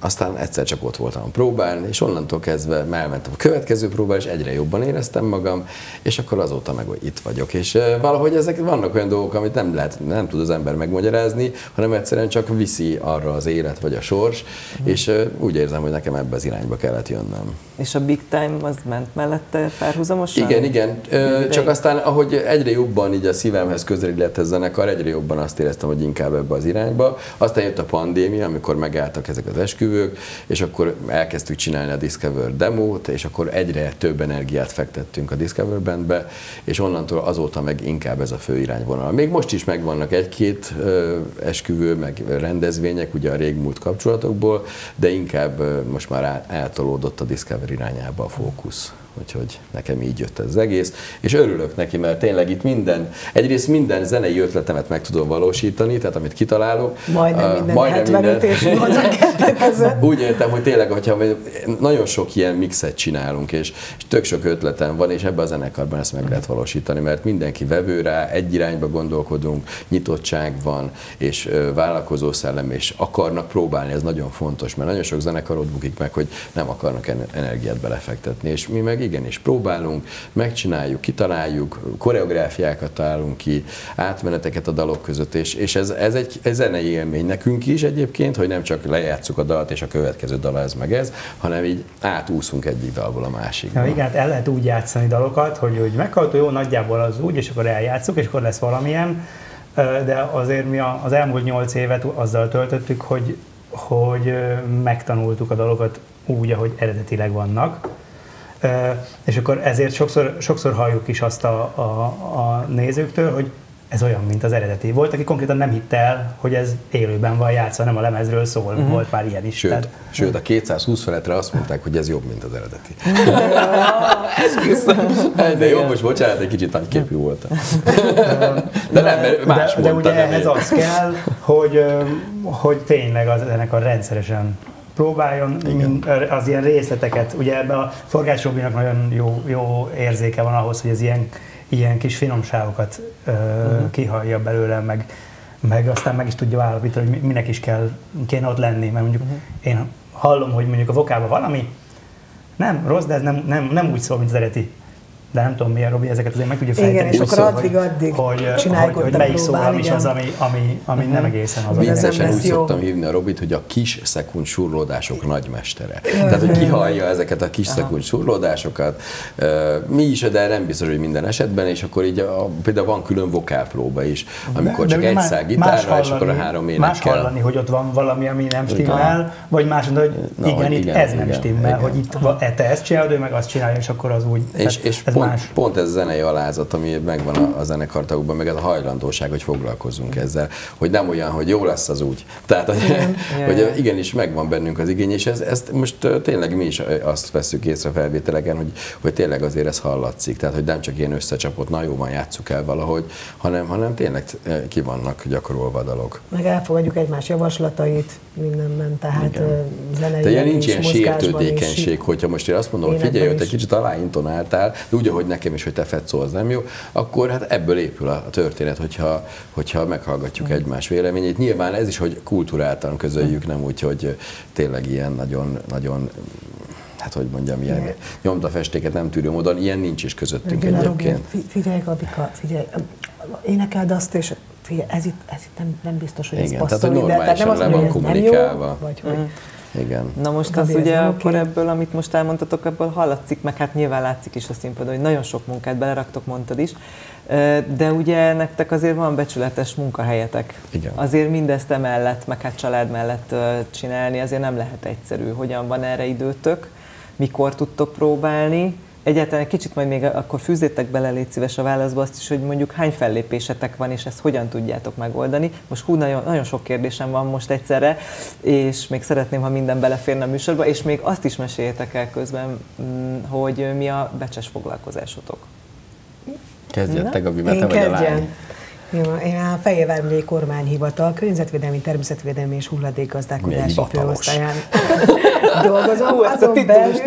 aztán egyszer csak ott voltam a próbán, és onnantól kezdve elmentem a következő próbára, és egyre jobban éreztem magam, és akkor azóta meg hogy itt vagyok. És valahogy ezek vannak olyan dolgok, amit nem lehet, nem tud az ember megmagyarázni, hanem egyszerűen csak viszi arra az élet vagy a sors, mm. és úgy érzem, hogy nekem ebbe az irányba kellett jönnöm. És a Big Time az ment mellette párhuzamosan? Igen, igen. Ö, csak aztán, ahogy egyre jobban így a szívemhez közelít lett ez zenekar, egyre jobban azt éreztem, hogy inkább ebbe az irányba. Aztán jött a pandémia, amikor megálltak ezek az esküvők, és akkor elkezdtük csinálni a Discover demót, és akkor egyre több energiát fektettünk a Discover Bandbe, és onnantól azóta meg inkább ez a fő irányvonal. Még most is megvannak egy-két esküvő, meg rendezvények, ugye a régmúlt kapcsolatokból, de inkább most már eltolódott a Discover irányába a fókusz. Úgyhogy nekem így jött ez az egész, és örülök neki, mert tényleg itt minden, egyrészt minden zenei ötletemet meg tudom valósítani, tehát amit kitalálok. Majdnem minden, uh, majdnem 75 minden. és Úgy értem, hogy tényleg, hogyha nagyon sok ilyen mixet csinálunk, és, és tök sok ötletem van, és ebben a zenekarban ezt meg lehet valósítani, mert mindenki vevő rá, egy irányba gondolkodunk, nyitottság van, és vállalkozó szellem, és akarnak próbálni, ez nagyon fontos, mert nagyon sok zenekar ott bukik meg, hogy nem akarnak energiát belefektetni, és mi meg igenis próbálunk, megcsináljuk, kitaláljuk, koreográfiákat találunk ki, átmeneteket a dalok között, és, és ez, ez egy ez zenei élmény nekünk is egyébként, hogy nem csak lejátszuk a dalt, és a következő dal ez meg ez, hanem így átúszunk egyik dalból a másikba. Ja, igen, hát el lehet úgy játszani dalokat, hogy, hogy meghallgató jó, nagyjából az úgy, és akkor eljátszuk, és akkor lesz valamilyen, de azért mi az elmúlt nyolc évet azzal töltöttük, hogy, hogy megtanultuk a dalokat úgy, ahogy eredetileg vannak, és akkor ezért sokszor, sokszor halljuk is azt a, a, a nézőktől, hogy ez olyan, mint az eredeti. Volt, aki konkrétan nem hitte el, hogy ez élőben van játszva, nem a lemezről szól, uh-huh. volt már ilyen is. Sőt, Tehát, sőt, a 220 feletre azt mondták, hogy ez jobb, mint az eredeti. De jó, most bocsánat, egy kicsit nagyképű voltam. De nem, mert más de, de mondta, ugye nem én. az kell, hogy, hogy tényleg a rendszeresen próbáljon Igen. az ilyen részleteket, ugye ebben a Forgács Robinak nagyon jó, jó érzéke van ahhoz, hogy az ilyen, ilyen kis finomságokat ö, uh-huh. kihallja belőle, meg, meg aztán meg is tudja állapítani, hogy mi- minek is kell, kéne ott lenni, mert mondjuk uh-huh. én hallom, hogy mondjuk a vokálban valami, nem, rossz, de ez nem, nem, nem úgy szól, mint az eredeti. De nem tudom miért, Robi, ezeket azért meg tudja fejteni. Igen, és hogy akkor szól, addig-addig hogy, hogy, csináljuk hogy, hogy melyik szólam próbán, is az, ami, ami, ami nem egészen az. Viccesen úgy jó. szoktam hívni a Robit, hogy a kis szekund surlódások nagymestere. Tehát, hogy kihallja ezeket a kis szekund surlódásokat. Mi is, de nem biztos, hogy minden esetben, és akkor így a, például van külön vokálpróba is, amikor De csak ugye egy más gitárra, és akkor a három Más énekkel. hallani, hogy ott van valami, ami nem stimmel, vagy más hogy igen, hogy itt ez nem stimmel, hogy itt va- te ezt csinálod, ő meg azt csinálja, és akkor az úgy. És, pont, pont ez a zenei alázat, ami megvan a, a zenekartagokban, meg ez a hajlandóság, hogy foglalkozzunk ezzel, hogy nem olyan, hogy jó lesz az úgy. Tehát, hogy, hogy Ja, ja. igenis megvan bennünk az igény, és ez, ezt most tényleg mi is azt veszük észre felvételeken, hogy, hogy tényleg azért ez hallatszik, tehát hogy nem csak ilyen összecsapott, na jó van, játsszuk el valahogy, hanem, hanem tényleg ki vannak gyakorolva a dalok. Meg elfogadjuk egymás javaslatait mindenben, tehát Igen. zenei ilyen nincs ilyen sértődékenység, hogyha most én azt mondom, hogy figyelj, ott egy kicsit aláintonáltál, de úgy, ahogy nekem is, hogy te fetszol, az nem jó, akkor hát ebből épül a történet, hogyha, hogyha meghallgatjuk Mm. egymás véleményét. Nyilván ez is, hogy kulturáltan közöljük, nem úgy, hogy tényleg ilyen nagyon, nagyon hát hogy mondjam, ilyen Igen. nyomdafestéket nem tűrő módon, ilyen nincs is közöttünk Igen, egyébként. fi- figyelj, Gabika, figyelj, énekeld azt, és figyelj, ez itt, ez itt nem, nem biztos, hogy ez Igen, tehát, passzol hogy ide. Tehát nem normálisan azt le van hogy ez nem jó, kommunikálva. vagy hogy Igen. Na most az ugye nem akkor ebből, amit most elmondtatok, ebből hallatszik, meg hát nyilván látszik is a színpadon, hogy nagyon sok munkát beleraktok, mondtad is. De ugye nektek azért van becsületes munkahelyetek. Igen. Azért mindezt emellett, meg hát család mellett csinálni, azért nem lehet egyszerű. Hogyan van erre időtök? Mikor tudtok próbálni? Egyáltalán egy kicsit majd még akkor fűzzétek bele, légy szíves a válaszba azt is, hogy mondjuk hány fellépésetek van, és ezt hogyan tudjátok megoldani. Most hú, nagyon, nagyon sok kérdésem van most egyszerre, és még szeretném, ha minden beleférne a műsorba, és még azt is meséljetek el közben, mm, hogy mi a becses foglalkozásotok. Kezdjed te, Gabi, mert te vagy a lány. Jó, én a Fejévár megyei kormányhivatal környezetvédelmi, természetvédelmi és hulladékgazdálkodási főosztályán dolgozom. Hú, azon belül is-.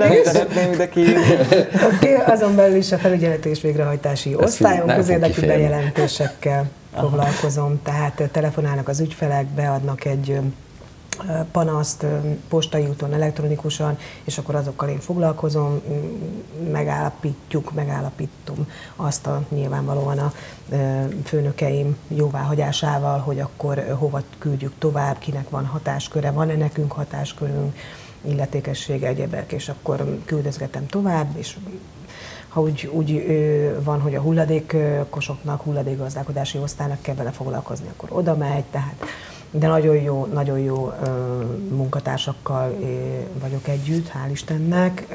Oké, azon belül is a felügyeleti és végrehajtási osztályon közérdekű bejelentésekkel foglalkozom, tehát telefonálnak az ügyfelek, beadnak egy panaszt postai úton, elektronikusan, és akkor azokkal én foglalkozom, megállapítjuk, megállapítom azt a nyilvánvalóan a főnökeim jóváhagyásával, hogy akkor hova küldjük tovább, kinek van hatásköre, van-e nekünk hatáskörünk, illetékessége, egyebek, és akkor küldözgetem tovább, és ha úgy, úgy van, hogy a hulladékosoknak, hulladékgazdálkodási osztálynak kell vele foglalkozni, akkor oda megy, tehát de nagyon jó, nagyon jó munkatársakkal vagyok együtt, hál' Istennek.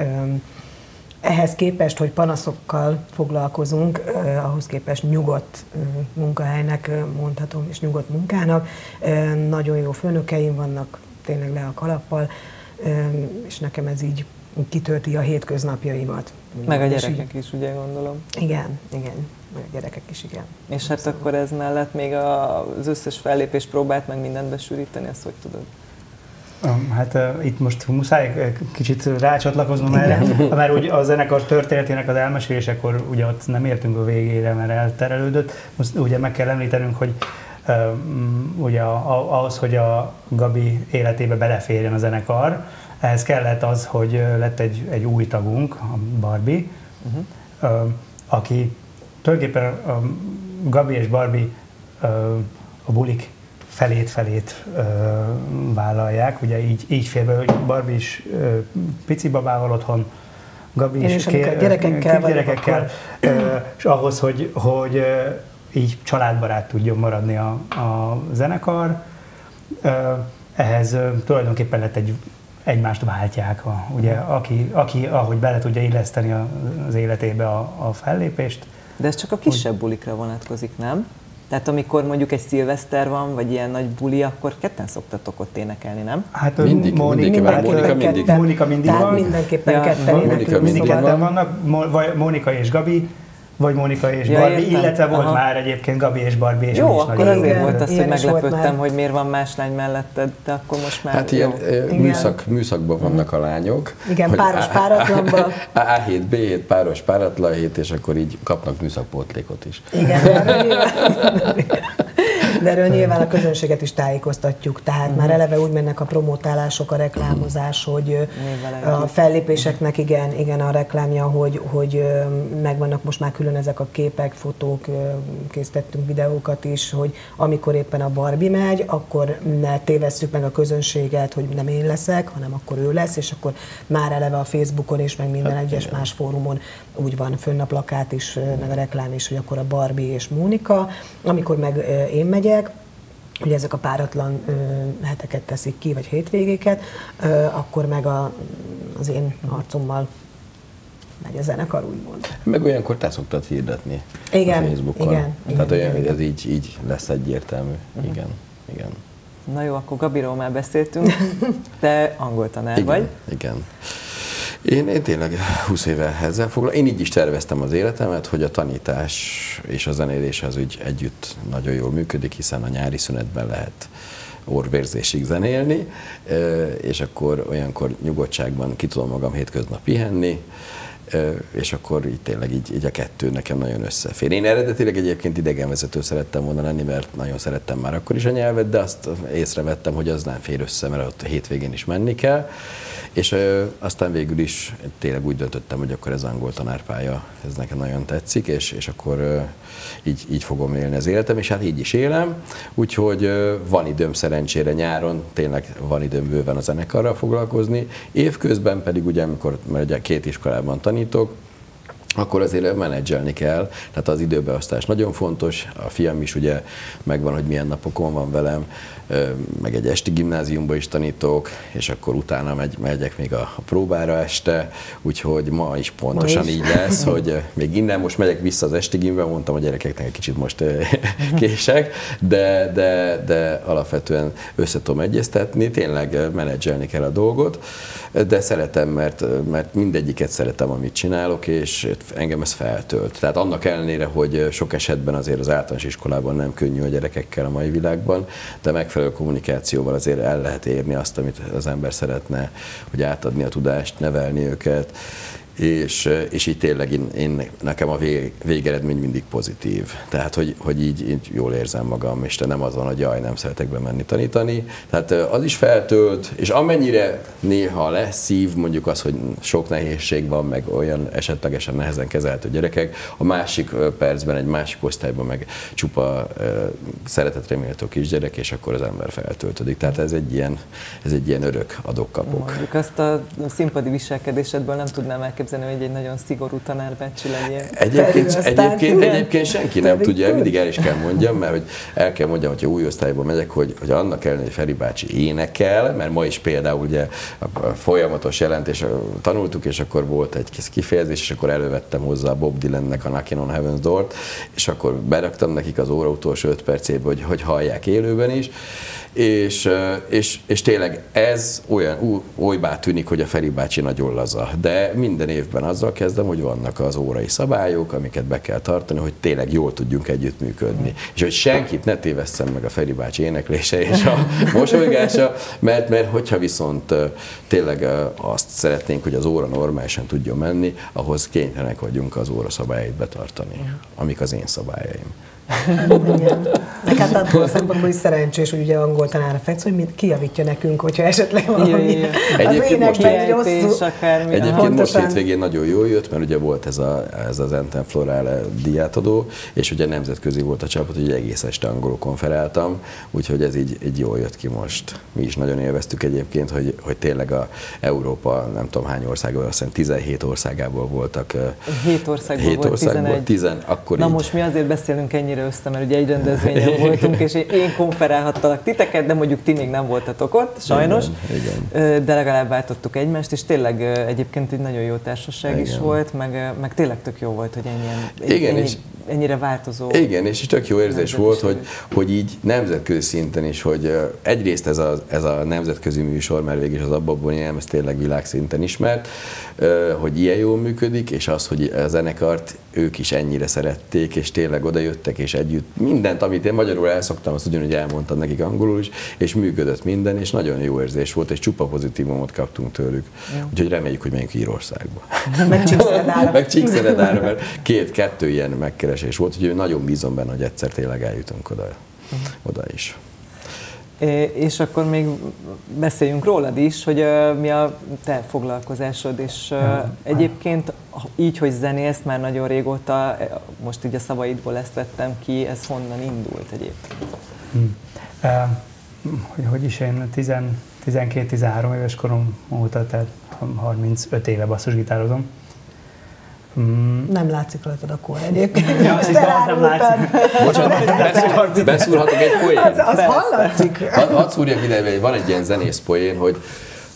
Ehhez képest, hogy panaszokkal foglalkozunk, eh, ahhoz képest nyugodt eh, munkahelynek mondhatom, és nyugodt munkának. Eh, nagyon jó főnökeim vannak, tényleg le a kalappal, eh, és nekem ez így kitölti a hétköznapjaimat. Meg a így- gyerekek is, ugye gondolom. Igen, igen, gyerekek is, igen. És hát akkor ez mellett még a- az összes fellépés próbált meg mindent besűríteni, ezt hogy tudod? Hát uh, itt most muszáj kicsit rácsatlakoznom erre, mert úgy a zenekar történetének az elmesélésekor ugye ott nem értünk a végére, mert elterelődött. Most ugye meg kell említenünk, hogy uh, ugye ahhoz, hogy a Gabi életébe beleférjen a zenekar, ehhez kellett az, hogy lett egy, egy új tagunk, a Barbie, uh-huh. uh, aki tulajdonképpen um, Gabi és Barbie a bulik felét-felét ö, vállalják, ugye így, így fér be, hogy Barbie is ö, pici babával otthon, Gabi is is, amikor gyerekekkel gyerekekkel ö, és ahhoz, hogy, hogy ö, így családbarát tudjon maradni a, a zenekar, ö, ehhez ö, tulajdonképpen lett egy egymást váltják, a, ugye, aki, aki ahogy bele tudja illeszteni a- az életébe a, a fellépést, De ez csak a kisebb bulikra vonatkozik, nem? Tehát amikor mondjuk egy szilveszter van, vagy ilyen nagy buli, akkor ketten szoktatok ott énekelni, nem? Hát Mindig, mindig, Mindenképpen Mónika mindig. ketten. Mónika mindig Tehát van. mindenképpen Ja, ketten Mónika Mindig van. vannak, Mónika és Gabi, vagy Mónika és Ja, Barbie, értem. illetve volt Aha. már egyébként Gabi és Barbie, és Jó, is akkor nagyon azért Igen, volt az, hogy meglepődtem, hogy miért van más lány melletted, de akkor most már Hát jó. ilyen műszak, műszakban vannak a lányok. Igen, páros A- páratlanba. A7, B7, páros páratlan hét, és akkor így kapnak műszakpótlékot is. Igen, de erről nyilván, a közönséget is tájékoztatjuk. Tehát már eleve úgy mennek a promotálások, a reklámozás, hogy a fellépéseknek igen, igen a reklámja, hogy, hogy megvannak most már külön ezek a képek, fotók, készítettünk videókat is, hogy amikor éppen a Barbie megy, akkor ne tévesszük meg a közönséget, hogy nem én leszek, hanem akkor ő lesz, és akkor már eleve a Facebookon és meg minden egyes más fórumon úgy van fönn a plakát is, meg a reklám is, hogy akkor a Barbie és Mónika, amikor meg én megyek, ugye ezek a páratlan ö, heteket teszik ki, vagy hétvégéket, ö, akkor meg a, az én arcommal megy a zenekar, úgymond. Meg olyankor te szoktad hirdetni Igen, a Facebookon. igen, Tehát igen, olyan, igen, ez így, így lesz egyértelmű. Igen, igen. Na jó, akkor Gabiról már beszéltünk, te angol tanár Igen, vagy. igen. Én, én tényleg 20 éve ezzel foglalkozom. Én így is terveztem az életemet, hogy a tanítás és a zenélés az úgy együtt nagyon jól működik, hiszen a nyári szünetben lehet orvérzésig zenélni, és akkor olyankor nyugodtságban ki tudom magam hétköznap pihenni, és akkor így tényleg így, így a kettő nekem nagyon összefér. Én eredetileg egyébként idegenvezető szerettem volna lenni, mert nagyon szerettem már akkor is a nyelvet, de azt észrevettem, hogy az nem fér össze, mert ott a hétvégén is menni kell. És aztán végül is tényleg úgy döntöttem, hogy akkor ez angol tanárpálya, ez nekem nagyon tetszik, és, és akkor így, így fogom élni az életem, és hát így is élem. Úgyhogy van időm szerencsére nyáron, tényleg van időm bőven a zenekarral foglalkozni. Évközben pedig ugye, amikor mert ugye két iskolában tanítok, akkor azért menedzselni kell, tehát az időbeosztás nagyon fontos, a fiam is ugye megvan, hogy milyen napokon van velem, meg egy esti gimnáziumba is tanítok, és akkor utána megy, megyek még a, a próbára este, úgyhogy ma is pontosan Ma is. így lesz, hogy még innen most megyek vissza az esti gimbe, mondtam a gyerekeknek egy kicsit most ö, kések, de, de, de alapvetően össze tudom egyeztetni, tényleg menedzselni kell a dolgot, de szeretem, mert, mert mindegyiket szeretem, amit csinálok, és engem ez feltölt. Tehát annak ellenére, hogy sok esetben azért az általános iskolában nem könnyű a gyerekekkel a mai világban, de megfelelő kommunikációval azért el lehet érni azt, amit az ember szeretne, hogy átadni a tudást, nevelni őket, és, és így tényleg én, én, nekem a vég, végeredmény mindig pozitív. Tehát, hogy, hogy így, így jól érzem magam, és te nem azon, hogy jaj, nem szeretek bemenni tanítani. Tehát az is feltölt, és amennyire néha lesz szív, mondjuk az, hogy sok nehézség van, meg olyan esetlegesen nehezen kezelhető gyerekek, a másik ö, percben, egy másik osztályban meg csupa szeretetre méltó kisgyerek, és akkor az ember feltöltődik. Tehát ez egy ilyen, ez egy ilyen örök adok-kapok. Mondjuk azt a színpadi viselkedésedből nem tudnám elképzelni, hogy egy nagyon szigorú tanárbácsi legyél. Egyébként, egyébként, egyébként senki nem tudja, mindig el is kell mondjam, mert hogy el kell mondjam, hogyha új osztályba megyek, hogy, hogy annak ellenére, hogy Feri bácsi énekel, mert ma is például ugye a folyamatos jelentés tanultuk, és akkor volt egy kis kifejezés, és akkor elővettem hozzá Bob Dylannek a Knockin' on Heaven's Door-t, és akkor beraktam nekik az óra utolsó öt percébe, hogy, hogy hallják élőben is, és, és, és tényleg ez olyan olybá tűnik, hogy a Feri bácsi nagyon laza, de minden évben azzal kezdem, hogy vannak az órai szabályok, amiket be kell tartani, hogy tényleg jól tudjunk együttműködni. És hogy senkit ne tévesszem meg a Feri bácsi éneklése és a mosolygása, mert, mert hogyha viszont tényleg azt szeretnénk, hogy az óra normálisan tudjon menni, ahhoz kénytelenek vagyunk az óra szabályait betartani, amik az én szabályaim. Igen. Meg hát abból a szempontból is szerencsés, hogy ugye angol tanára feksz, hogy mit kijavítja nekünk, hogyha esetleg valami. Jöjjön. Az Egyébként most ének megy Kiejtés, rosszul. akármi. Egyébként Aha. most Pontosan. hétvégén nagyon jól jött, mert ugye volt ez, a, ez az Enten Florale díjátadó, és ugye nemzetközi volt a csapat, hogy egész este angolul konferáltam, úgyhogy ez így, így jól jött ki most. Mi is nagyon élveztük egyébként, hogy, hogy tényleg a Európa nem tudom hány országból, azt hiszem 17 országából voltak. ö, Hét országból hét volt országból, 11. 10, akkor Na így. most mi azért beszélünk ennyire össze, mert ugye egy rendezvényen voltunk, és én- konferálhattalak titeket, de mondjuk ti még nem voltatok ott, sajnos. Igen, Ö, De legalább váltottuk egymást, és tényleg egyébként egy nagyon jó társaság is Igen. volt, meg, meg tényleg tök jó volt, hogy ennyien, Igen, ennyi és, ennyire változó. Igen, és tök jó érzés volt, hogy, hogy így nemzetközi szinten is, hogy egyrészt ez a, ez a nemzetközi műsor, mert végig is az Abba nem, ez tényleg világszinten ismert, hogy ilyen jól működik, és az, hogy a zenekart ők is ennyire szerették, és tényleg oda jöttek, és együtt mindent, amit én magyarul elszoktam, azt ugyanúgy elmondtam nekik angolul is, és működött minden, és nagyon jó érzés volt, és csupa pozitívumot kaptunk tőlük. Úgyhogy reméljük, hogy megyünk Írországba. Meg Csíkszeredára. Meg Csíkszeredára, mert két-kettő ilyen megkeresés volt, úgyhogy nagyon bízom benne, hogy egyszer tényleg eljutunk oda, oda is. És akkor még beszéljünk rólad is, hogy mi a te foglalkozásod, és egyébként így, hogy zenélsz már nagyon régóta, eh, most így a szavaidból ezt vettem ki, ez honnan indult egyébként? Eh, hogy, hogy is én 10 12-13 éves korom óta, tehát 35 éve basszusgitározom. Mm, Nem látszik rajtad a kor egyébként. Ja, az, az nem elárultad. Beszúr, beszúrhatok egy Az, poént? az hallatszik. Hadd hadd szúrjak ide, van egy ilyen zenész poén, hogy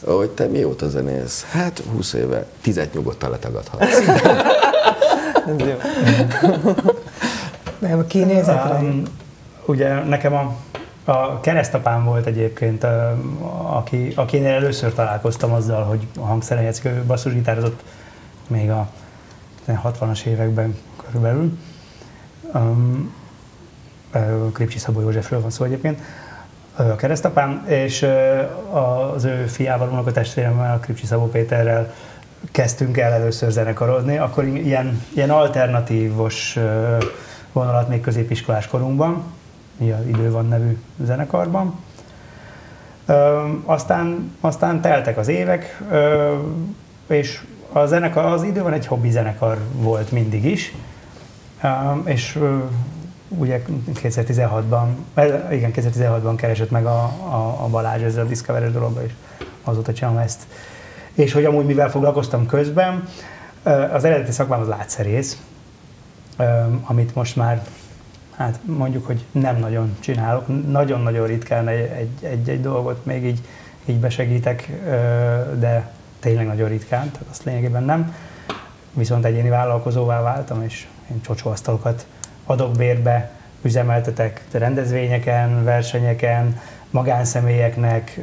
hogy te mióta zenész? Hát 20 éve. Tizet nyugodtan letagadhatsz. Ez jó. Nem, kinézetre. Um, ugye nekem a, a keresztapám volt egyébként, aki, akinél először találkoztam azzal, hogy a hangszeren játszó basszusgitározott még a 60-as években körülbelül. Um, Kripcsi Szabó Józsefről van szó egyébként. A keresztapám, és az ő fiával, unokatestvéremmel, a Kripcsi Szabó Péterrel kezdtünk el először zenekarozni, akkor ilyen, ilyen alternatívos vonalat még középiskolás korunkban, mi az Idő van nevű zenekarban. Aztán, aztán teltek az évek, és a zenekar, az Idő van egy hobbi zenekar volt mindig is, és ugye 2016-ban, eh, igen, 2016-ban keresett meg a, a, a Balázs ezzel a Discovery dologba, és azóta csinálom ezt. És hogy amúgy mivel foglalkoztam közben, az eredeti szakmám az látszerész, amit most már hát mondjuk, hogy nem nagyon csinálok. Nagyon-nagyon ritkán egy, egy, egy, egy dolgot még így, így besegítek, de tényleg nagyon ritkán, tehát azt lényegében nem. Viszont egyéni vállalkozóvá váltam, és én csocsóasztalokat adok bérbe, üzemeltetek rendezvényeken, versenyeken, magánszemélyeknek,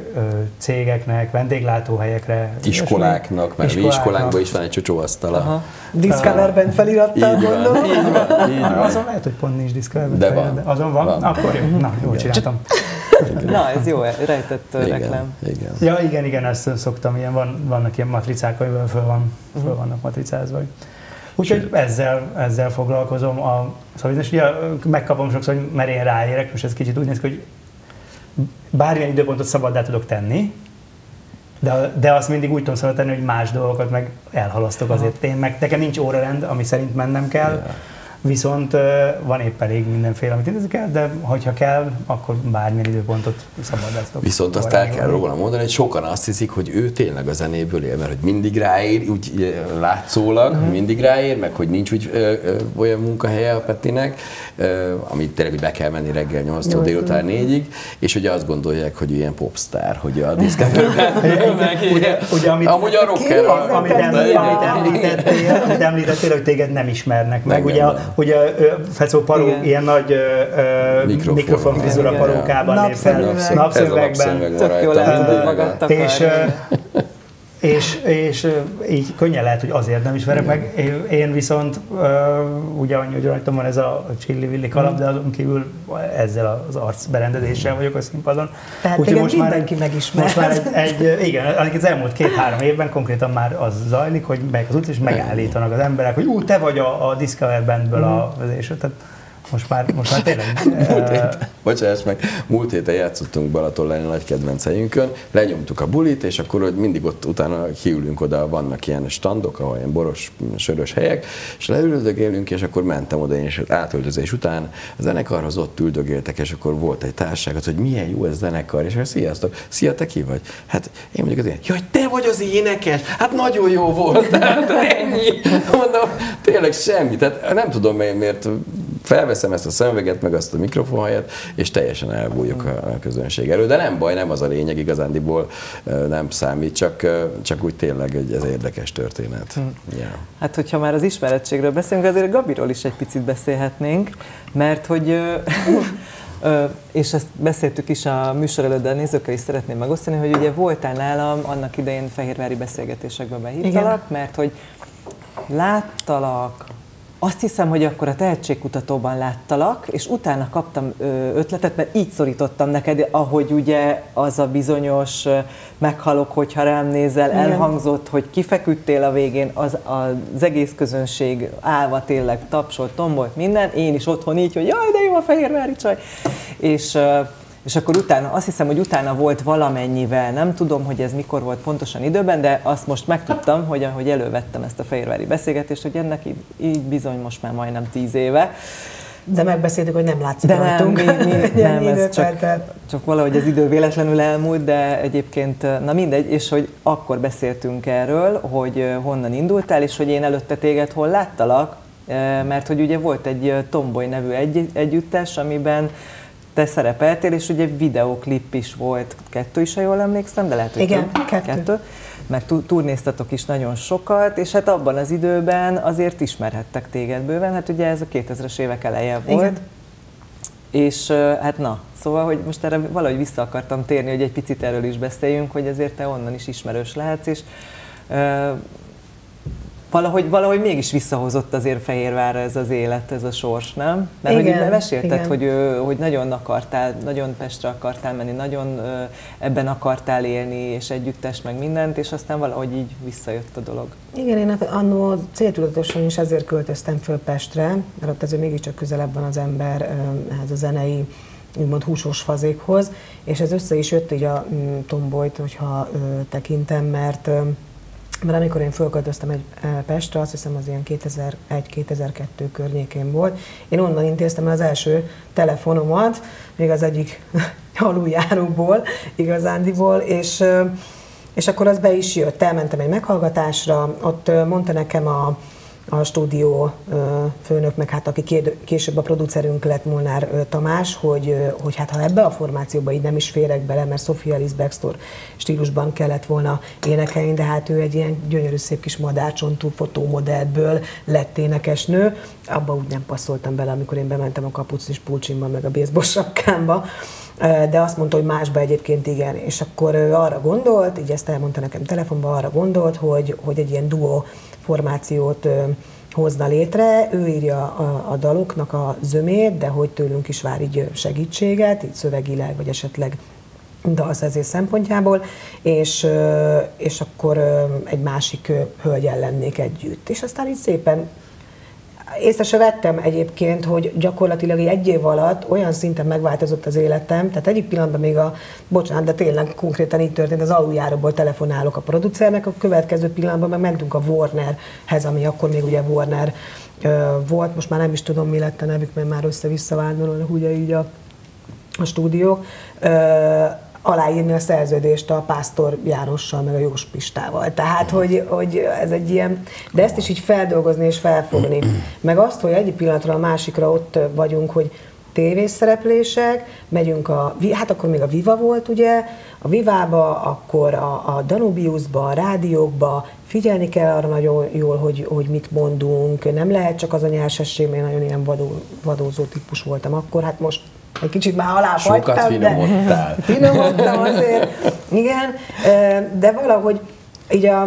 cégeknek, vendéglátóhelyekre. Iskoláknak, mert mi iskolánkban is van egy csocsóasztala. Aha. Discoverben felirattal Így van, gondolom. így van, így van. Azon lehet, hogy pont nincs diszkvelben. De van. Azon van? Van. Akkor jó. Na, jól csináltam. Na, ez jó, rejtett Igen, reklám. igen. Ja, igen, igen, ezt szoktam, ilyen van, vannak ilyen matricák, amiben föl, van, föl vannak matricázva. Úgyhogy ezzel, ezzel foglalkozom. A, szóval és ugye megkapom sokszor, hogy mert én ráérek, most ez kicsit úgy néz ki, hogy bármilyen időpontot szabaddá tudok tenni, de, de azt mindig úgy tudom szabad tenni, hogy más dolgokat meg elhalasztok azért. Én meg, nekem nincs órarend, ami szerint mennem kell, Ja. Viszont van épp elég mindenféle, amit intézni kell, de hogyha kell, akkor bármilyen időpontot szabaddá tudok. Viszont azt el kell róla mondani, hogy sokan azt hiszik, hogy ő tényleg a zenéből él, mert hogy mindig ráér, úgy látszólag, uh-huh. mindig ráér, meg hogy nincs úgy ö, ö, olyan munkahelye a Petinek, ö, amit tényleg be kell menni reggel 8-tól délután 4-ig, és hogy azt gondolják, hogy ilyen popstar, hogy a amit, Amúgy a rocker, amit, említettél, hogy téged nem ismernek meg. Ugye. Ugye Fecó Paró Igen. ilyen nagy ö, Mikrofon. mikrofon frizura parókában lép fel, napszemüvegben. Tök jól el tudod magad. És, és, és így könnyen lehet, hogy azért nem ismerek meg. Én- viszont ugye annyi, hogy rajtam van ez a csilli-villi kalap, de azon kívül ezzel az arcberendezéssel vagyok a színpadon. Tehát téged már mindenki egy- megismer. Most már egy, egy igen, az elmúlt két-három évben konkrétan már az zajlik, hogy megyek az utcán, és megállítanak az emberek, hogy ú, te vagy a, a Discover Bandből a vezető. Tehát most már, most már tényleg. Múlt héten, bocsáss meg, múlt héten játszottunk Balaton lenni nagy kedvenceinkön, lenyomtuk a bulit, és akkor hogy mindig ott utána kiülünk oda, vannak ilyen standok, ahol ilyen boros, sörös helyek, és leüldögélünk, és akkor mentem oda, és átöltözés után a zenekarhoz ott üldögéltek, és akkor volt egy társaság, hogy milyen jó ez zenekar, és akkor sziasztok, szia, te ki vagy? Hát én vagyok az én. Jaj, te vagy az énekes? Hát nagyon jó volt, hát ennyi. Mondom, tényleg semmi, tehát nem tudom miért felveszem ezt a szemüveget, meg azt a mikrofonhelyet, és teljesen elbújok a közönség elő. De nem baj, nem az a lényeg, igazándiból nem számít, csak, csak úgy tényleg egy ez érdekes történet. Yeah. Hát, hogyha már az ismerettségről beszélünk, azért Gabiról is egy picit beszélhetnénk, mert hogy és ezt beszéltük is a műsor előtt, de a nézőkkel is szeretném megosztani, hogy ugye voltál nálam annak idején fehérvári beszélgetésekben behívtalak, mert hogy láttalak, azt hiszem, hogy akkor a tehetségkutatóban láttalak, és utána kaptam ötletet, mert így szorítottam neked, ahogy ugye az a bizonyos meghalok, hogyha rám nézel, Igen. elhangzott, hogy kifeküdtél a végén, az, az egész közönség állva tényleg tapsolt, tombolt minden, én is otthon így, hogy jaj, de jó a fehérvári csaj, és és akkor utána, azt hiszem, hogy utána volt valamennyivel, nem tudom, hogy ez mikor volt pontosan időben, de azt most megtudtam, hogy ahogy elővettem ezt a fehérvári beszélgetést, hogy ennek így, így bizony most már majdnem tíz éve. De megbeszéltük, hogy nem látszik De nem, mi, mi, nem ez csak, csak valahogy az idő véletlenül elmúlt, de egyébként, na mindegy, és hogy akkor beszéltünk erről, hogy honnan indultál, és hogy én előtte téged hol láttalak, mert hogy ugye volt egy Tomboy nevű egy, együttes, amiben te szerepeltél, és ugye videoklip is volt, kettő is, ha jól emlékszem, de lehet, hogy Igen, több, kettő. kettő. Meg turnéztatok is nagyon sokat, és hát abban az időben azért ismerhettek téged bőven, hát ugye ez a 2000-es évek eleje volt. Igen. És hát na, szóval, hogy most erre valahogy vissza akartam térni, hogy egy picit erről is beszéljünk, hogy azért te onnan is ismerős lehetsz, és valahogy, valahogy mégis visszahozott azért Fehérvárra ez az élet, ez a sors, nem? Mert igen, hogy mesélted, igen. Hogy, hogy nagyon akartál, nagyon Pestre akartál menni, nagyon ebben akartál élni, és együttes, meg mindent, és aztán valahogy így visszajött a dolog. Igen, én annó céltudatosan is ezért költöztem föl Pestre, mert ott azért mégiscsak közelebb van az ember ehhez a zenei úgymond húsos fazékhoz, és ez össze is jött így a mm, tombolyt, hogyha tekintem, mert mert amikor én fölköltöztem egy e, Pestre, azt hiszem az ilyen 2001-2002 környékén volt, én onnan intéztem az első telefonomat, még az egyik aluljáróból igazándiból, és, és akkor az be is jött. Elmentem egy meghallgatásra, ott mondta nekem a, a stúdió főnök, meg hát aki később a producerünk lett Molnár Tamás, hogy, hogy hát ha ebbe a formációba így nem is férek bele, mert Sofia Alice Baxter stílusban kellett volna énekelni, de hát ő egy ilyen gyönyörű szép kis madárcsontú fotómodellből lett énekesnő, abba úgy nem passzoltam bele, amikor én bementem a kapucis pulcsimban, meg a baseball sapkámba, de azt mondta, hogy másba egyébként igen. És akkor arra gondolt, így ezt elmondta nekem telefonban, arra gondolt, hogy, hogy egy ilyen duo formációt hozna létre, ő írja a, a daloknak a zömét, de hogy tőlünk is vár így segítséget, így szövegileg, vagy esetleg dalszerzés szempontjából, és, és akkor egy másik hölgyel lennék együtt. És aztán így szépen észre se vettem egyébként, hogy gyakorlatilag egy év alatt olyan szinten megváltozott az életem, tehát egyik pillanatban még a, bocsánat, de tényleg konkrétan így történt, az aluljáróból telefonálok a producernek, a következő pillanatban meg mentünk a Warnerhez, ami akkor még ugye Warner volt, most már nem is tudom, mi lett a nevük, mert már össze-vissza vándorolnak ugye így a, a stúdiók aláírni a szerződést a Pásztor Jánossal, meg a Jós Pistával. Tehát, hogy, hogy ez egy ilyen, de ezt is így feldolgozni és felfogni. Meg azt, hogy egy pillanatra a másikra ott vagyunk, hogy tévészereplések, megyünk a, hát akkor még a Viva volt ugye, a Vivába, akkor a, a Danubiusba, a rádiókba, figyelni kell arra nagyon jól, hogy, hogy mit mondunk, nem lehet csak az a nyersesség, mert nagyon ilyen vadó, vadózó típus voltam akkor, hát most egy kicsit már alá Sokat finomodtál. De finomodtam azért, igen, de valahogy így a,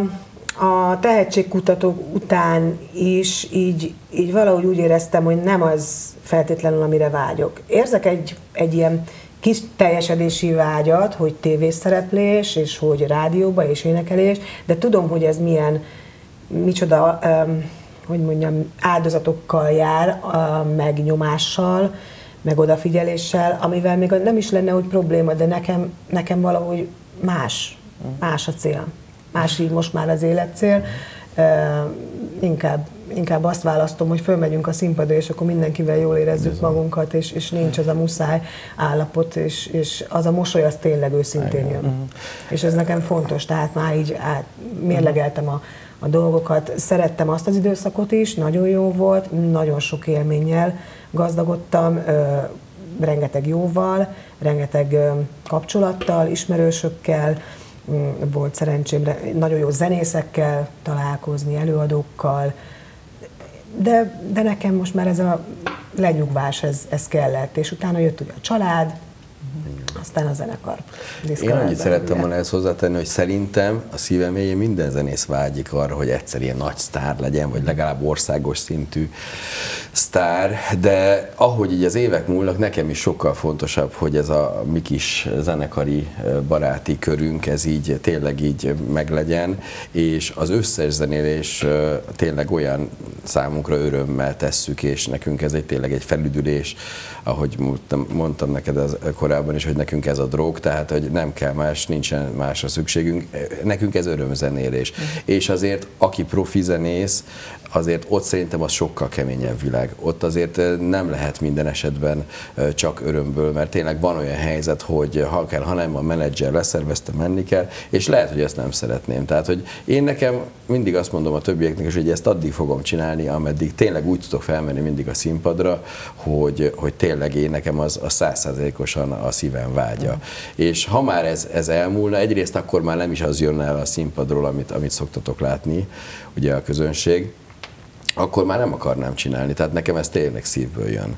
a tehetségkutatók után is így, így valahogy úgy éreztem, hogy nem az feltétlenül, amire vágyok. Érzek egy, egy ilyen kis teljesedési vágyat, hogy tévészereplés, és hogy rádióba és énekelés, de tudom, hogy ez milyen, micsoda, um, hogy mondjam, áldozatokkal jár, uh, meg nyomással, meg odafigyeléssel, amivel még nem is lenne úgy probléma, de nekem, nekem valahogy más, más a cél. Más így most már az életcél. Uh, inkább, inkább azt választom, hogy fölmegyünk a színpadra, és akkor mindenkivel jól érezzük Bizony. magunkat, és, és nincs az a muszáj állapot, és, és az a mosoly az tényleg őszintén jön. Uh-huh. És ez nekem fontos, tehát már így át, mérlegeltem a, a dolgokat. Szerettem azt az időszakot is, nagyon jó volt, nagyon sok élménnyel gazdagodtam, rengeteg jóval, rengeteg kapcsolattal, ismerősökkel, volt szerencsém nagyon jó zenészekkel találkozni, előadókkal, de, de nekem most már ez a lenyugvás, ez, ez kellett, és utána jött ugye a család, aztán a zenekar. Én annyit szerettem volna ezt hozzátenni, hogy szerintem a szívem mélyén minden zenész vágyik arra, hogy egyszer ilyen nagy sztár legyen, vagy legalább országos szintű sztár, de ahogy így az évek múlnak, nekem is sokkal fontosabb, hogy ez a mi kis zenekari baráti körünk, ez így tényleg így meglegyen, és az összes zenélés tényleg olyan számunkra örömmel tesszük, és nekünk ez egy tényleg egy felüdülés, ahogy mondtam neked az korábban is, hogy nekünk ez a drog, tehát hogy nem kell más, nincsen másra szükségünk, nekünk ez örömzenélés. Uh-huh. És azért, aki profi zenész, azért ott szerintem az sokkal keményebb világ. Ott azért nem lehet minden esetben csak örömből, mert tényleg van olyan helyzet, hogy ha kell, ha nem a menedzser leszervezte, menni kell, és lehet, hogy ezt nem szeretném. Tehát, hogy én nekem mindig azt mondom a többieknek is, hogy ezt addig fogom csinálni, ameddig tényleg úgy tudok felmenni mindig a színpadra, hogy, hogy tényleg én nekem az a százszázalékosan a szívem vágya. Mm. És ha már ez, ez elmúlna, egyrészt akkor már nem is az jön el a színpadról, amit, amit szoktatok látni, ugye a közönség, akkor már nem akarnám csinálni. Tehát nekem ez tényleg szívből jön.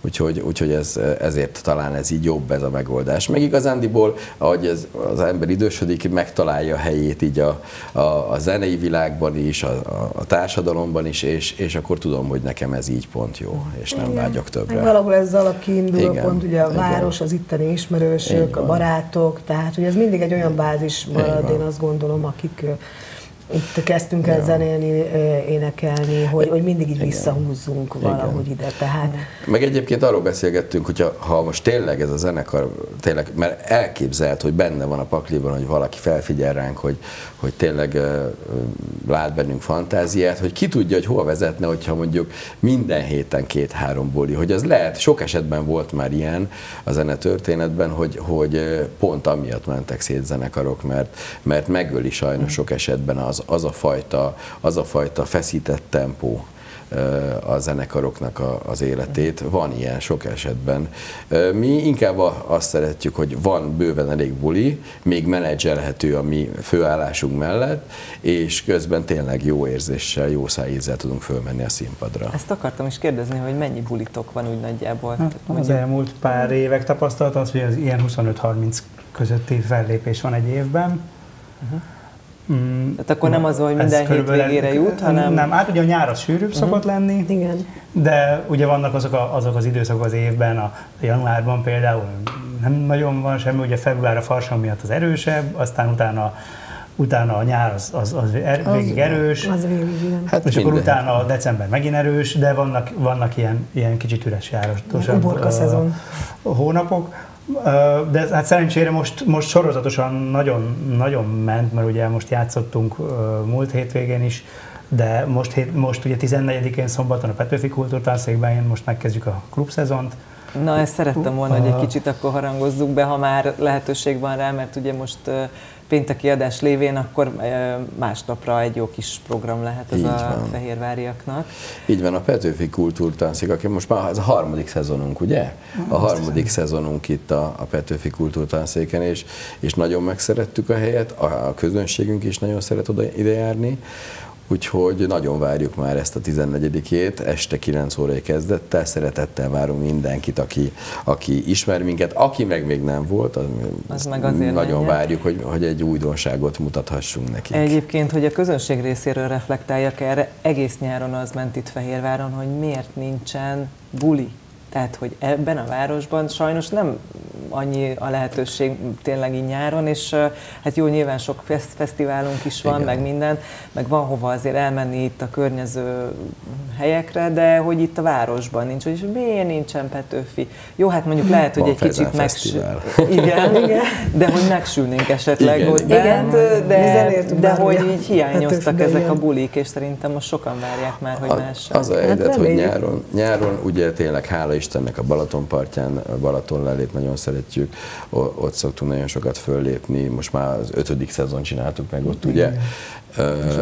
Úgyhogy, úgyhogy ez, ezért talán ez így jobb ez a megoldás. Meg igazándiból, ahogy ez, az ember idősödik, megtalálja a helyét így a, a, a zenei világban is, a, a társadalomban is, és, és akkor tudom, hogy nekem ez így pont jó, és nem Igen. vágyok többre. Meg valahol ez alap kiinduló pont, ugye a város, az itteni ismerősök, a barátok, tehát hogy ez mindig egy olyan bázis marad, én azt gondolom, akik itt kezdtünk el ja. zenélni, énekelni, hogy, hogy mindig így Igen. visszahúzzunk valahogy ide. Tehát... Meg egyébként arról beszélgettünk, hogy ha most tényleg ez a zenekar, tényleg, mert elképzelt, hogy benne van a pakliban, hogy valaki felfigyel ránk, hogy, hogy tényleg lát bennünk fantáziát, hogy ki tudja, hogy hova vezetne, hogyha mondjuk minden héten két-három buli, hogy az lehet, sok esetben volt már ilyen a zene történetben, hogy, hogy pont amiatt mentek szét zenekarok, mert, mert megöli sajnos sok esetben az, az, a fajta, az a fajta feszített tempó, a zenekaroknak a, az életét. Van ilyen sok esetben. Mi inkább azt szeretjük, hogy van bőven elég buli, még menedzselhető a mi főállásunk mellett, és közben tényleg jó érzéssel, jó szájízzel tudunk fölmenni a színpadra. Ezt akartam is kérdezni, hogy mennyi bulitok van úgy nagyjából? Hát, az elmúlt pár évek tapasztalat az, hogy az ilyen 25-30 közötti fellépés van egy évben. Uh-huh. Mm, Tehát akkor nem az, hogy minden hétvégére jut, hanem... Nem, hát ugye a nyár az sűrűbb uh-huh. szokott lenni, Igen. de ugye vannak azok, a, azok az időszakok az évben, a januárban például nem nagyon van semmi, ugye február a farsang miatt az erősebb, aztán utána utána a nyár az, az, az, er, az végig erős, az végig, igen. Hát és minden. akkor utána a december megint erős, de vannak, vannak ilyen, ilyen kicsit üres járostosabb hónapok. De hát szerencsére most, most sorozatosan nagyon, nagyon ment, mert ugye most játszottunk múlt hétvégén is, de most, hét, most ugye 14-én szombaton a Petőfi Kultúrtanszékben most megkezdjük a klubszezont. Na, ezt szerettem volna, hogy egy kicsit akkor harangozzuk be, ha már lehetőség van rá, mert ugye most pénteki adás lévén, akkor másnapra egy jó kis program lehet ez Így a van. fehérváriaknak. Így van, a Petőfi Kultúrtanszik, aki most már az a harmadik szezonunk, ugye? A harmadik szezonunk itt a, a Petőfi Kultúrtanszéken, és, és nagyon megszerettük a helyet, a, a közönségünk is nagyon szeret oda ide járni. Úgyhogy nagyon várjuk már ezt a 14-ét, este 9 órai kezdettel, szeretettel várunk mindenkit, aki, aki ismer minket, aki meg még nem volt, az, az meg azért nagyon menjen. várjuk, hogy, hogy egy újdonságot mutathassunk neki. Egyébként, hogy a közönség részéről reflektáljak erre, egész nyáron az ment itt Fehérváron, hogy miért nincsen buli tehát, hogy ebben a városban sajnos nem annyi a lehetőség tényleg így nyáron, és hát jó, nyilván sok fesztiválunk is van, Igen. meg minden, meg van hova azért elmenni itt a környező helyekre, de hogy itt a városban nincs, hogy miért nincsen Petőfi. Jó, hát mondjuk lehet, hogy van egy kicsit megsül... Igen, Igen, de hogy megsülnénk esetleg Igen, ott Igen, bent, de, de hogy így hiányoztak ezek a bulik, és szerintem most sokan várják már, hogy más. Az a helyzet, hát hogy nyáron, nyáron ugye tényleg hála Istennek a Balatonpartján, a Balaton lelét nagyon szeret szeretjük, ott szoktunk nagyon sokat föllépni, most már az ötödik szezon csináltuk meg ott, ugye.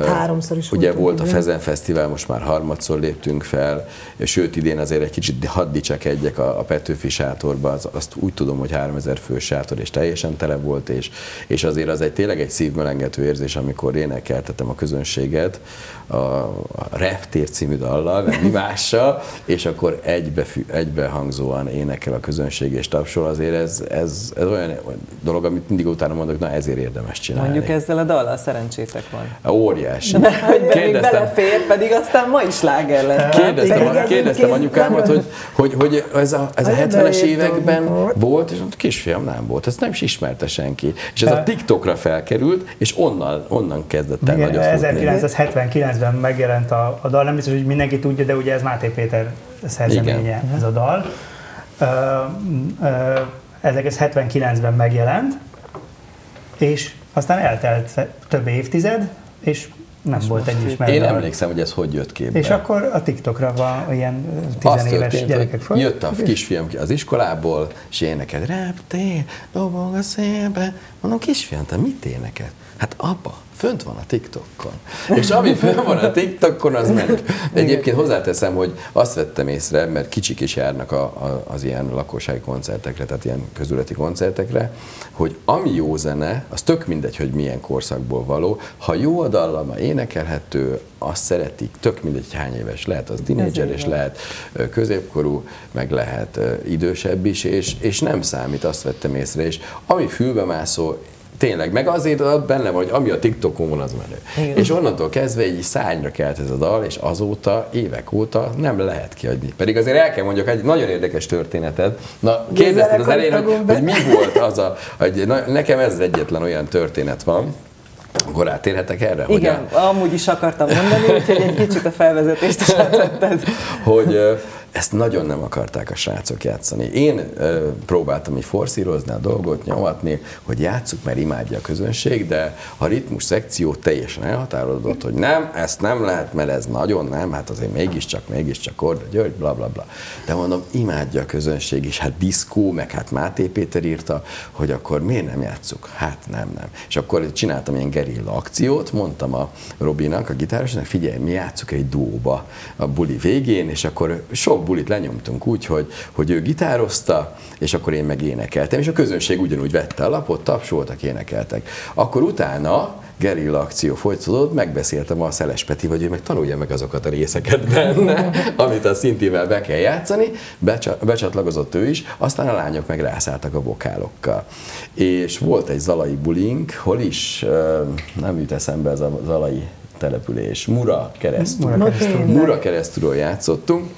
Háromszor is Ugye volt a Fezen Fesztivál, most már harmadszor léptünk fel, sőt idén azért egy kicsit hadd dicsekedjek a, a Petőfi sátorba, az, azt úgy tudom, hogy 3000 fő sátor, és teljesen tele volt, és, és azért az egy tényleg egy szívmelengető érzés, amikor énekeltetem a közönséget, a, a Reptér című dallal, meg mi mással, és akkor egybe, egybehangzóan énekel a közönség és tapsol, azért ez, ez, ez olyan dolog, amit mindig utána mondok, na ezért érdemes csinálni. Mondjuk ezzel a dallal szerencsétek van. Óriási. De hogy még belefér, pedig aztán ma is láger lett. Kérdeztem, a, kérdeztem anyukámat, hogy, hogy, hogy ez a, ez a 70-es években volt, és kisfiam nem volt, ezt nem is ismerte senki. És ez a TikTokra felkerült, és onnan, onnan kezdett el nagyon 1979 2009-ben megjelent a, a dal, nem biztos, hogy mindenki tudja, de ugye ez Máté Péter szerzeménye Igen. ez a dal. Uh, uh, 1979-ben megjelent, és aztán eltelt több évtized, és nem és volt egy ismert. Én emlékszem, hogy ez hogy jött képbe. És akkor a TikTokra van ilyen tizenéves gyerekek föl. Jött a kisfiam az iskolából, és éneked, reptél, dobog a szélbe. Mondom, kisfiam, te mit éneked? Hát apa, fönt van a TikTokon. És ami fönt van a TikTokon, az menő. Egyébként hozzáteszem, hogy azt vettem észre, mert kicsik is járnak a, a, az ilyen lakossági koncertekre, tehát ilyen közületi koncertekre, hogy ami jó zene, az tök mindegy, hogy milyen korszakból való, ha jó a dallama, énekelhető, azt szeretik, tök mindegy, hány éves lehet, az tinédzser, és lehet középkorú, meg lehet idősebb is, és, és nem számít, azt vettem észre, és ami fülbe mászó, Tényleg, meg azért benne van, hogy ami a TikTokon van, az menő. Igen. És onnantól kezdve egy szányra kelt ez a dal, és azóta, évek óta nem lehet kiadni. Pedig azért el kell mondjak egy nagyon érdekes történeted. Na, kérdezted az elején, hogy, hogy, mi volt az a, hogy na, nekem ez egyetlen olyan történet van, akkor rátérhetek erre? Igen, hogy a... amúgy is akartam mondani, úgyhogy egy kicsit a felvezetést is hogy ezt nagyon nem akarták a srácok játszani. Én ö, próbáltam így forszírozni a dolgot, nyomatni, hogy játsszuk, mert imádja a közönség, de a ritmus szekció teljesen elhatárolódott, hogy nem, ezt nem lehet, mert ez nagyon nem, hát azért mégiscsak, mégiscsak Korda György, bla bla bla. De mondom, imádja a közönség, és hát diszkó, meg hát Máté Péter írta, hogy akkor miért nem játsszuk? Hát nem, nem. És akkor csináltam ilyen gerilla akciót, mondtam a Robinak, a gitárosnak, figyelj, mi játsszuk egy dóba a buli végén, és akkor sok bulit lenyomtunk úgy, hogy, hogy ő gitározta, és akkor én meg énekeltem, és a közönség ugyanúgy vette a lapot, tapsoltak, énekeltek. Akkor utána gerilla akció folytatódott, megbeszéltem a Szeles Peti, hogy ő meg tanulja meg azokat a részeket benne, amit a szintivel be kell játszani, becsatlakozott ő is, aztán a lányok meg rászálltak a vokálokkal. És volt egy zalai bulink, hol is, nem jut eszembe ez a zalai település. Mura keresztül. Mura keresztülről játszottunk,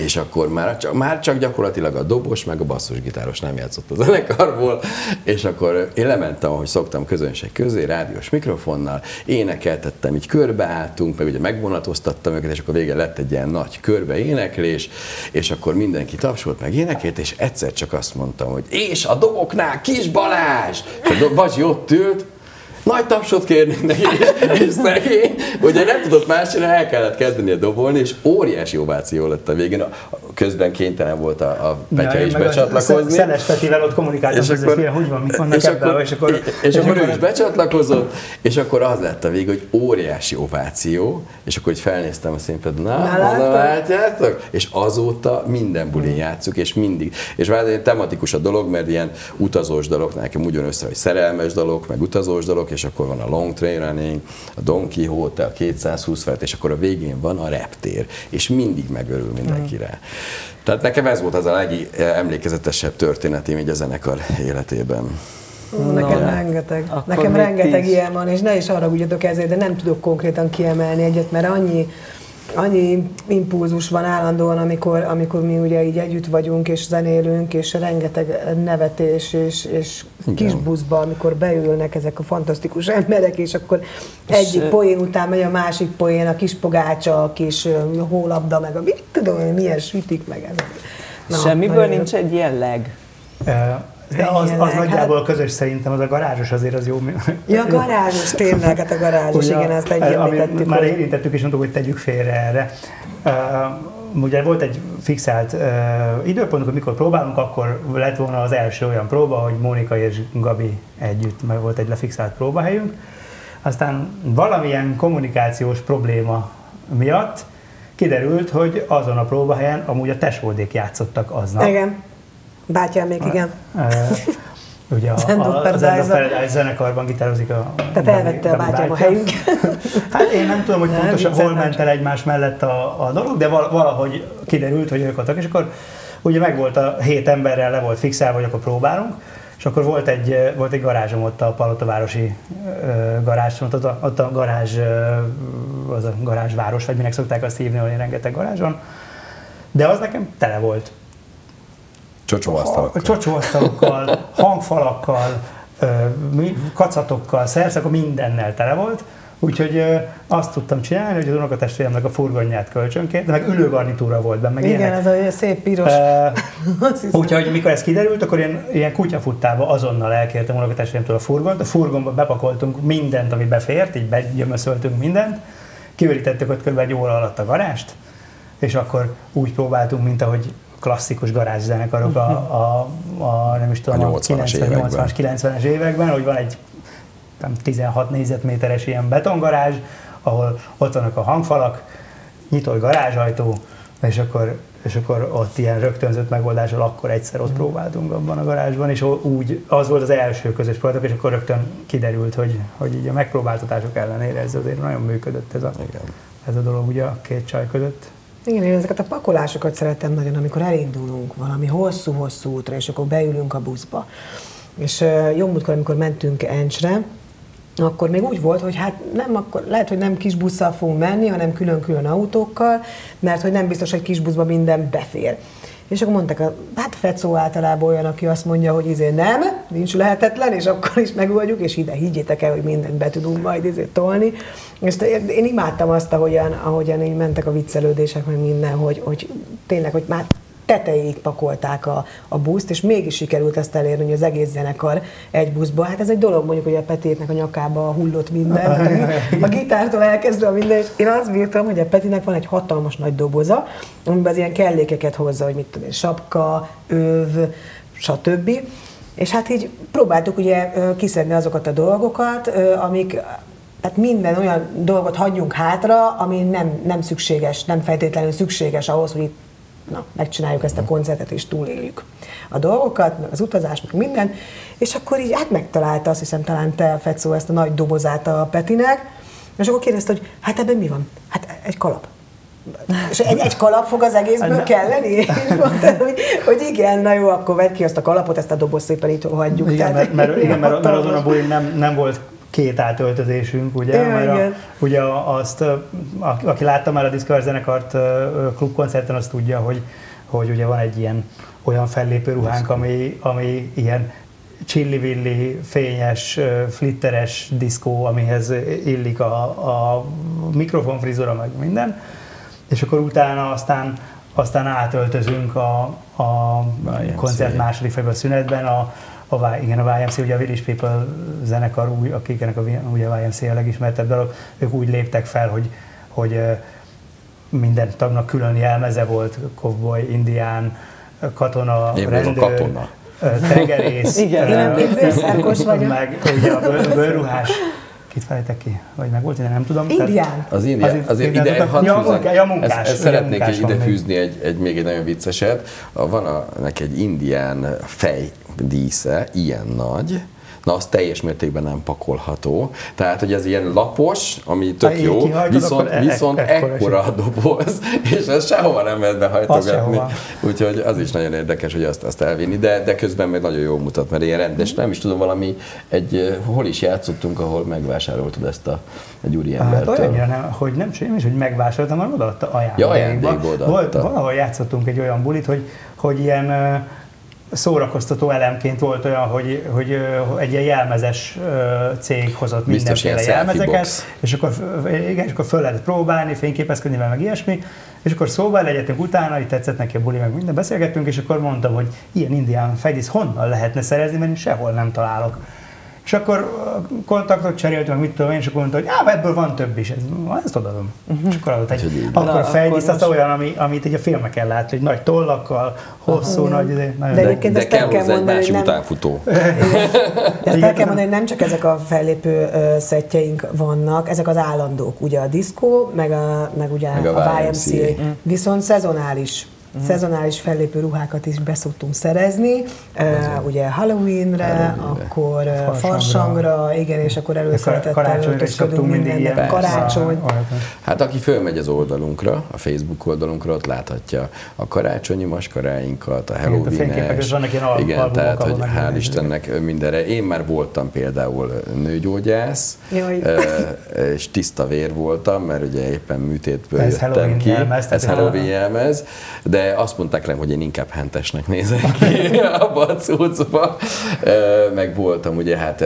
és akkor már csak, már csak gyakorlatilag a dobos meg a basszusgitáros nem játszott a zenekarból, és akkor én lementem, ahogy szoktam közönség közé, rádiós mikrofonnal, énekeltettem, így körbeálltunk, meg ugye megvonatoztattam őket, és akkor vége lett egy ilyen nagy körbe éneklés, és akkor mindenki tapsolt, meg énekelt, és egyszer csak azt mondtam, hogy és a doboknál Kis Balázs! És a Bacsi ott ült, nagy tapsot kérnék neki, és, és szegény, ugye nem tudott más csinálni, el kellett kezdeni a dobolni, és óriási ováció lett a végén. Közben kénytelen volt a, a Petya ja, is becsatlakozni. Szenes Petivel ott kommunikáltam, és akkor, hogy hogy van, mik vannak és akkor, és akkor, és, és akkor ő is becsatlakozott, és akkor az lett a vég, hogy óriási ováció, és akkor hogy felnéztem a színpadon, na, na látjátok? És azóta minden bulin játszuk, és mindig. És már tematikus a dolog, mert ilyen utazós dolog, nekem úgy össze, hogy szerelmes dolog, meg utazós dolog, és akkor van a long train running, a Don Quixote, a 220 felt, és akkor a végén van a reptér, és mindig megörül mindenki rá. Tehát nekem ez volt az a legemlékezetesebb történetem így a zenekar életében. Ó, nekem no, rengeteg. Nekem rengeteg ilyen van, és ne is arra gudjatok ezért, de nem tudok konkrétan kiemelni egyet, mert annyi annyi impulzus van állandóan, amikor, amikor mi ugye így együtt vagyunk és zenélünk, és rengeteg nevetés, és, és kis buszba, amikor beülnek ezek a fantasztikus emberek, és akkor és egyik poén után megy a másik poén, a kis pogácsa, a kis hólabda, meg a mit tudom, milyen sütik meg ezek. Na, Semmiből nincs egy ilyen leg? De az, az nagyjából közös szerintem, az a garázsos azért az jó. Ja, a garázsos, tényleg, hát a garázsos, igen, ezt egy Már érintettük és mondtuk, hogy tegyük félre erre. Uh, ugye volt egy fixált uh, időpontunk, hogy mikor próbálunk, akkor lett volna az első olyan próba, hogy Mónika és Gabi együtt, mert volt egy lefixált próbahelyünk. Aztán valamilyen kommunikációs probléma miatt kiderült, hogy azon a próbahelyen amúgy a tesódék játszottak aznap. Igen. Bátyám még, igen. Uh, ugye a, a, a Paradise. Zenekarban gitározik a... Tehát elvette a bátyám a helyünk. Hát én nem tudom, hogy Nem, pontosan hol ment el egymás mellett a, a dolog, de val- valahogy kiderült, hogy ők voltak, és akkor ugye meg volt a hét emberrel, le volt fixálva, hogy akkor próbálunk, és akkor volt egy, volt egy garázsom ott a Palotavárosi garázs, ott a, ott a garázs, az a garázsváros, vagy minek szokták azt hívni, hogy rengeteg garázson, de az nekem tele volt Csocsóasztalok. csocsóasztalokkal, hangfalakkal, kacatokkal, szerszak, mindennel tele volt. Úgyhogy azt tudtam csinálni, hogy az unokatestvéremnek a furgonját kölcsönként, de meg ülőgarnitúra volt benne, meg Igen, ilyenek. ez a szép piros. Hiszem. Úgyhogy mikor ez kiderült, akkor ilyen, ilyen kutyafuttába azonnal elkértem unokatestvéremtől a furgont. A furgonba bepakoltunk mindent, ami befért, így begyömöszöltünk mindent. Kiürítettük ott kb. egy óra alatt a garást, és akkor úgy próbáltunk, mint ahogy klasszikus garázszenekarok a, a, a, nem is tudom, A a 80-as 90 években. 80-as, 90-es években, hogy van egy nem, 16 négyzetméteres ilyen betongarázs, ahol ott vannak a hangfalak, nyitott garázsajtó, és akkor, és akkor ott ilyen rögtönzött megoldással akkor egyszer ott próbáltunk abban a garázsban, és úgy, az volt az első közös próbáltuk, és akkor rögtön kiderült, hogy, hogy így a megpróbáltatások ellenére ez azért nagyon működött ez a, Igen. ez a dolog ugye a két csaj között. Igen, én ezeket a pakolásokat szeretem nagyon, amikor elindulunk valami hosszú-hosszú útra, és akkor beülünk a buszba. És jó múltkor, amikor mentünk Encsre, akkor még úgy volt, hogy hát nem akkor, lehet, hogy nem kis busszal fogunk menni, hanem külön-külön autókkal, mert hogy nem biztos, hogy kis buszba minden befér. És akkor mondták, hát Fecó általában olyan, aki azt mondja, hogy izé nem, nincs lehetetlen, és akkor is megoldjuk, és ide higgyétek el, hogy mindent be tudunk majd izé tolni. És én imádtam azt, ahogyan, ahogyan így mentek a viccelődések, meg minden, hogy, hogy tényleg, hogy már tetejéig pakolták a, a buszt, és mégis sikerült ezt elérni, hogy az egész zenekar egy buszba. Hát ez egy dolog, mondjuk, hogy a Petétnek a nyakába hullott minden, a gitártól elkezdve minden, és én azt bírtam, hogy a Petinek van egy hatalmas nagy doboza, amiben az ilyen kellékeket hozza, hogy mit tudom én, sapka, öv, stb. És hát így próbáltuk ugye kiszedni azokat a dolgokat, amik tehát minden olyan dolgot hagyjunk hátra, ami nem, nem szükséges, nem feltétlenül szükséges ahhoz, hogy itt na, megcsináljuk ezt a koncertet és túléljük a dolgokat, meg az utazást, meg minden, és akkor így hát megtalálta, azt hiszem talán te, Fecó, ezt a nagy dobozát a Petinek, és akkor kérdezte, hogy hát ebben mi van? Hát egy kalap. És egy, egy kalap fog az egészből kelleni? És mondta, hogy, hogy igen, na jó, akkor vedd ki azt a kalapot, ezt a doboz szépen itt hagyjuk. Igen, Tehát, mert, mert, igen, mert, mert azon a bulin nem, nem volt két átöltözésünk, ugye? Ja, mert a, igen. ugye azt, a- aki látta már a Discover zenekart klubkoncerten, az tudja, hogy, hogy ugye van egy ilyen olyan fellépő ruhánk, ami, ami ilyen csillivilli, fényes, flitteres diszkó, amihez illik a, a mikrofonfrizura, meg minden. És akkor utána aztán, aztán átöltözünk a, a YMCA. koncert második felében a szünetben, a, a, igen, a YMCA, ugye a Village People zenekar, új, akiknek a, ugye a YMCA a legismertebb dolog, ők úgy léptek fel, hogy, hogy minden tagnak külön jelmeze volt, cowboy, indián, katona, Én rendőr, katona. tengerész, Igen. bőrszárkos vagyok. meg ugye a bőr, bőrruhás, kit fejtek ki? Vagy meg volt, én nem tudom. Indián. Az India, Az- azért igen, ide, tehát hadd ja, munkás- ja, munkás, ezt, ezt szeretnék munkás ide még. fűzni egy, egy, még egy nagyon vicceset. A- Van a, neki egy indián fejdísze, ilyen nagy, na az teljes mértékben nem pakolható. Tehát, hogy ez ilyen lapos, ami tök Ha jó, viszont, e- viszont e- ekkora a doboz, és ez sehova nem lehet behajtogatni. Úgyhogy az is nagyon érdekes, hogy azt, azt elvinni, de, de közben meg nagyon jól mutat, mert ilyen rendes, nem is tudom, valami, egy, hol is játszottunk, ahol megvásároltad ezt a, egy úri Hát embertől. olyannyira nem, hogy nem, nem is, hogy megvásároltam, hanem odaadta ajándékba. Ja, ajándékba odaadta. Volt, valahol játszottunk egy olyan bulit, hogy, hogy ilyen szórakoztató elemként volt olyan, hogy, hogy egy ilyen jelmezes cég hozott mindenféle jelmezeket, box. és akkor, igen, és akkor föl lehetett próbálni, fényképezkedni, meg ilyesmi, és akkor szóval legyettünk utána, hogy tetszett neki a buli, meg minden beszélgettünk, és akkor mondtam, hogy ilyen indián fejdísz honnan lehetne szerezni, mert én sehol nem találok. És akkor kontaktot cseréltünk, mit tudom én, és akkor mondta, hogy á, ebből van több is, ez, ezt odaadom. Uh-huh. És akkor adott egy, akkor Na, akkor az olyan, ami, amit így a filmeken lát, hogy nagy tollakkal, hosszú, uh-huh. nagy, izé, nagyon De de, egyébként De el kell hozzá egy mondani, másik nem- utánfutó. De ezt el kell mondani, hogy nem csak ezek a fellépő szettjeink vannak, ezek az állandók, ugye a diszkó, meg, a, meg ugye Meg a a, YMCA. YMCA, viszont szezonális szezonális fellépő ruhákat is beszoktunk szerezni, uh, ugye Halloweenre, Halloweenre. akkor Farsangra. farsangra, igen, és akkor előszeretettel karácsonyra is mindig ilyen Karácsony. Hát aki fölmegy az oldalunkra, a Facebook oldalunkra, ott láthatja a karácsonyi maskaráinkat, a halloween fényképek, és vannak ilyen al- Igen, tehát hogy hál' Istennek mindenre. Én már voltam például nőgyógyász, Jaj. és tiszta vér voltam, mert ugye éppen műtétből Ez jöttem Halloween ki. jelmez, Ez Halloween jelmez, de azt mondták rám, hogy én inkább hentesnek nézek ki abba a cuccba. Meg voltam ugye hát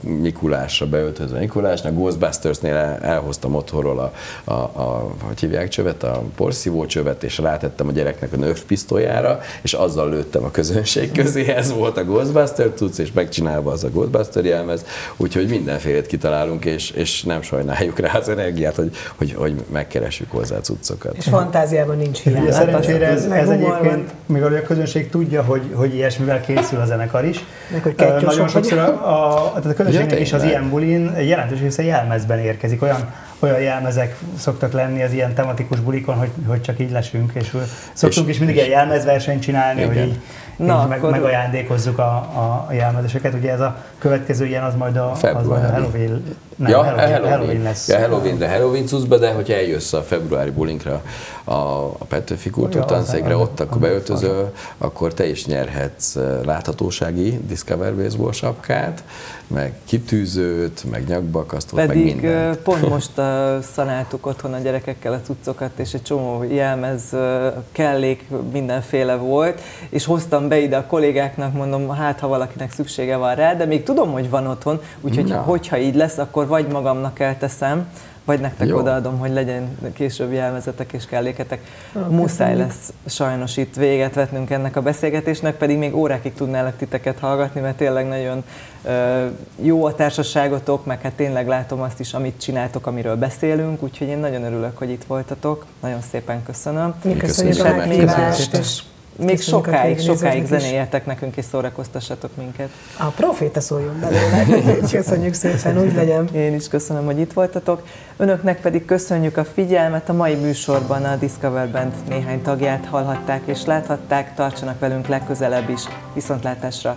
Mikulásra beöltözve Mikulásnak, Ghostbustersnél el- elhoztam otthonról a, a, a, hogy hívják csövet, a porszívó csövet, és rátettem a gyereknek a Nerf pisztolyára, és azzal lőttem a közönség közé, ez volt a Ghostbuster cucc, és megcsinálva az a Ghostbuster jelmez, úgyhogy mindenfélét kitalálunk, és, és nem sajnáljuk rá az energiát, hogy, hogy, hogy megkeressük hozzá a cuccokat. És fantáziában nincs hiány. Ugye szerencsére ez, ez egyébként, mivel a közönség tudja, hogy, hogy ilyesmivel készül a zenekar is. Meg, hogy Nagyon sokszor a, a, tehát a közönségnek is az ilyen bulin jelentős része jelmezben érkezik. Olyan, olyan jelmezek szoktak lenni az ilyen tematikus bulikon, hogy, hogy csak így lesünk, és szoktunk És- is mindig egy jelmezversenyt csinálni, Igen. hogy így, Na, így meg, akkor- megajándékozzuk a, a jelmezeseket. Ugye ez a következő ilyen az majd a, az majd a. Halloween, nem, ja, Halloween, Halloween, Halloween lesz. Ja, Halloweenre, Halloween cuccba, de hogyha eljössz a februári bulinkra a, a Petőfi Ja, kultúrtanszékre, az- ott akkor beöltözöl, akkor te is nyerhetsz eh, láthatósági Discover Baseball sapkát, meg kitűzőt, meg nyakbakasztót, meg mindent. ö, pont most uh, szanáltuk otthon a gyerekekkel a cuccokat, és egy csomó jelmez, ö, kellék, mindenféle volt, és hoztam be ide a kollégáknak, mondom, hát ha valakinek szüksége van rá, de még tudom, hogy van otthon, úgyhogy Na. hogyha így lesz, akkor vagy magamnak elteszem, vagy nektek Jó. odaadom, hogy legyen később jelmezetek és kelléketek. Ah, Muszáj lesz sajnos itt véget vetnünk ennek a beszélgetésnek, pedig még órákig tudnálak titeket hallgatni, mert tényleg nagyon ö, jó a társaságotok, meg hát tényleg látom azt is, amit csináltok, amiről beszélünk, úgyhogy én nagyon örülök, hogy itt voltatok. Nagyon szépen köszönöm. Mi köszönjük a Köszönjük. meghívást, és Még köszönjük sokáig, sokáig zenéjetek nekünk, és szórakoztassatok minket. A proféta szóljon belőle. Köszönjük szépen, úgy legyen. Én is köszönöm, hogy itt voltatok. Önöknek pedig köszönjük a figyelmet. A mai műsorban a Discover Band néhány tagját hallhatták és láthatták. Tartsanak velünk legközelebb is. Viszontlátásra!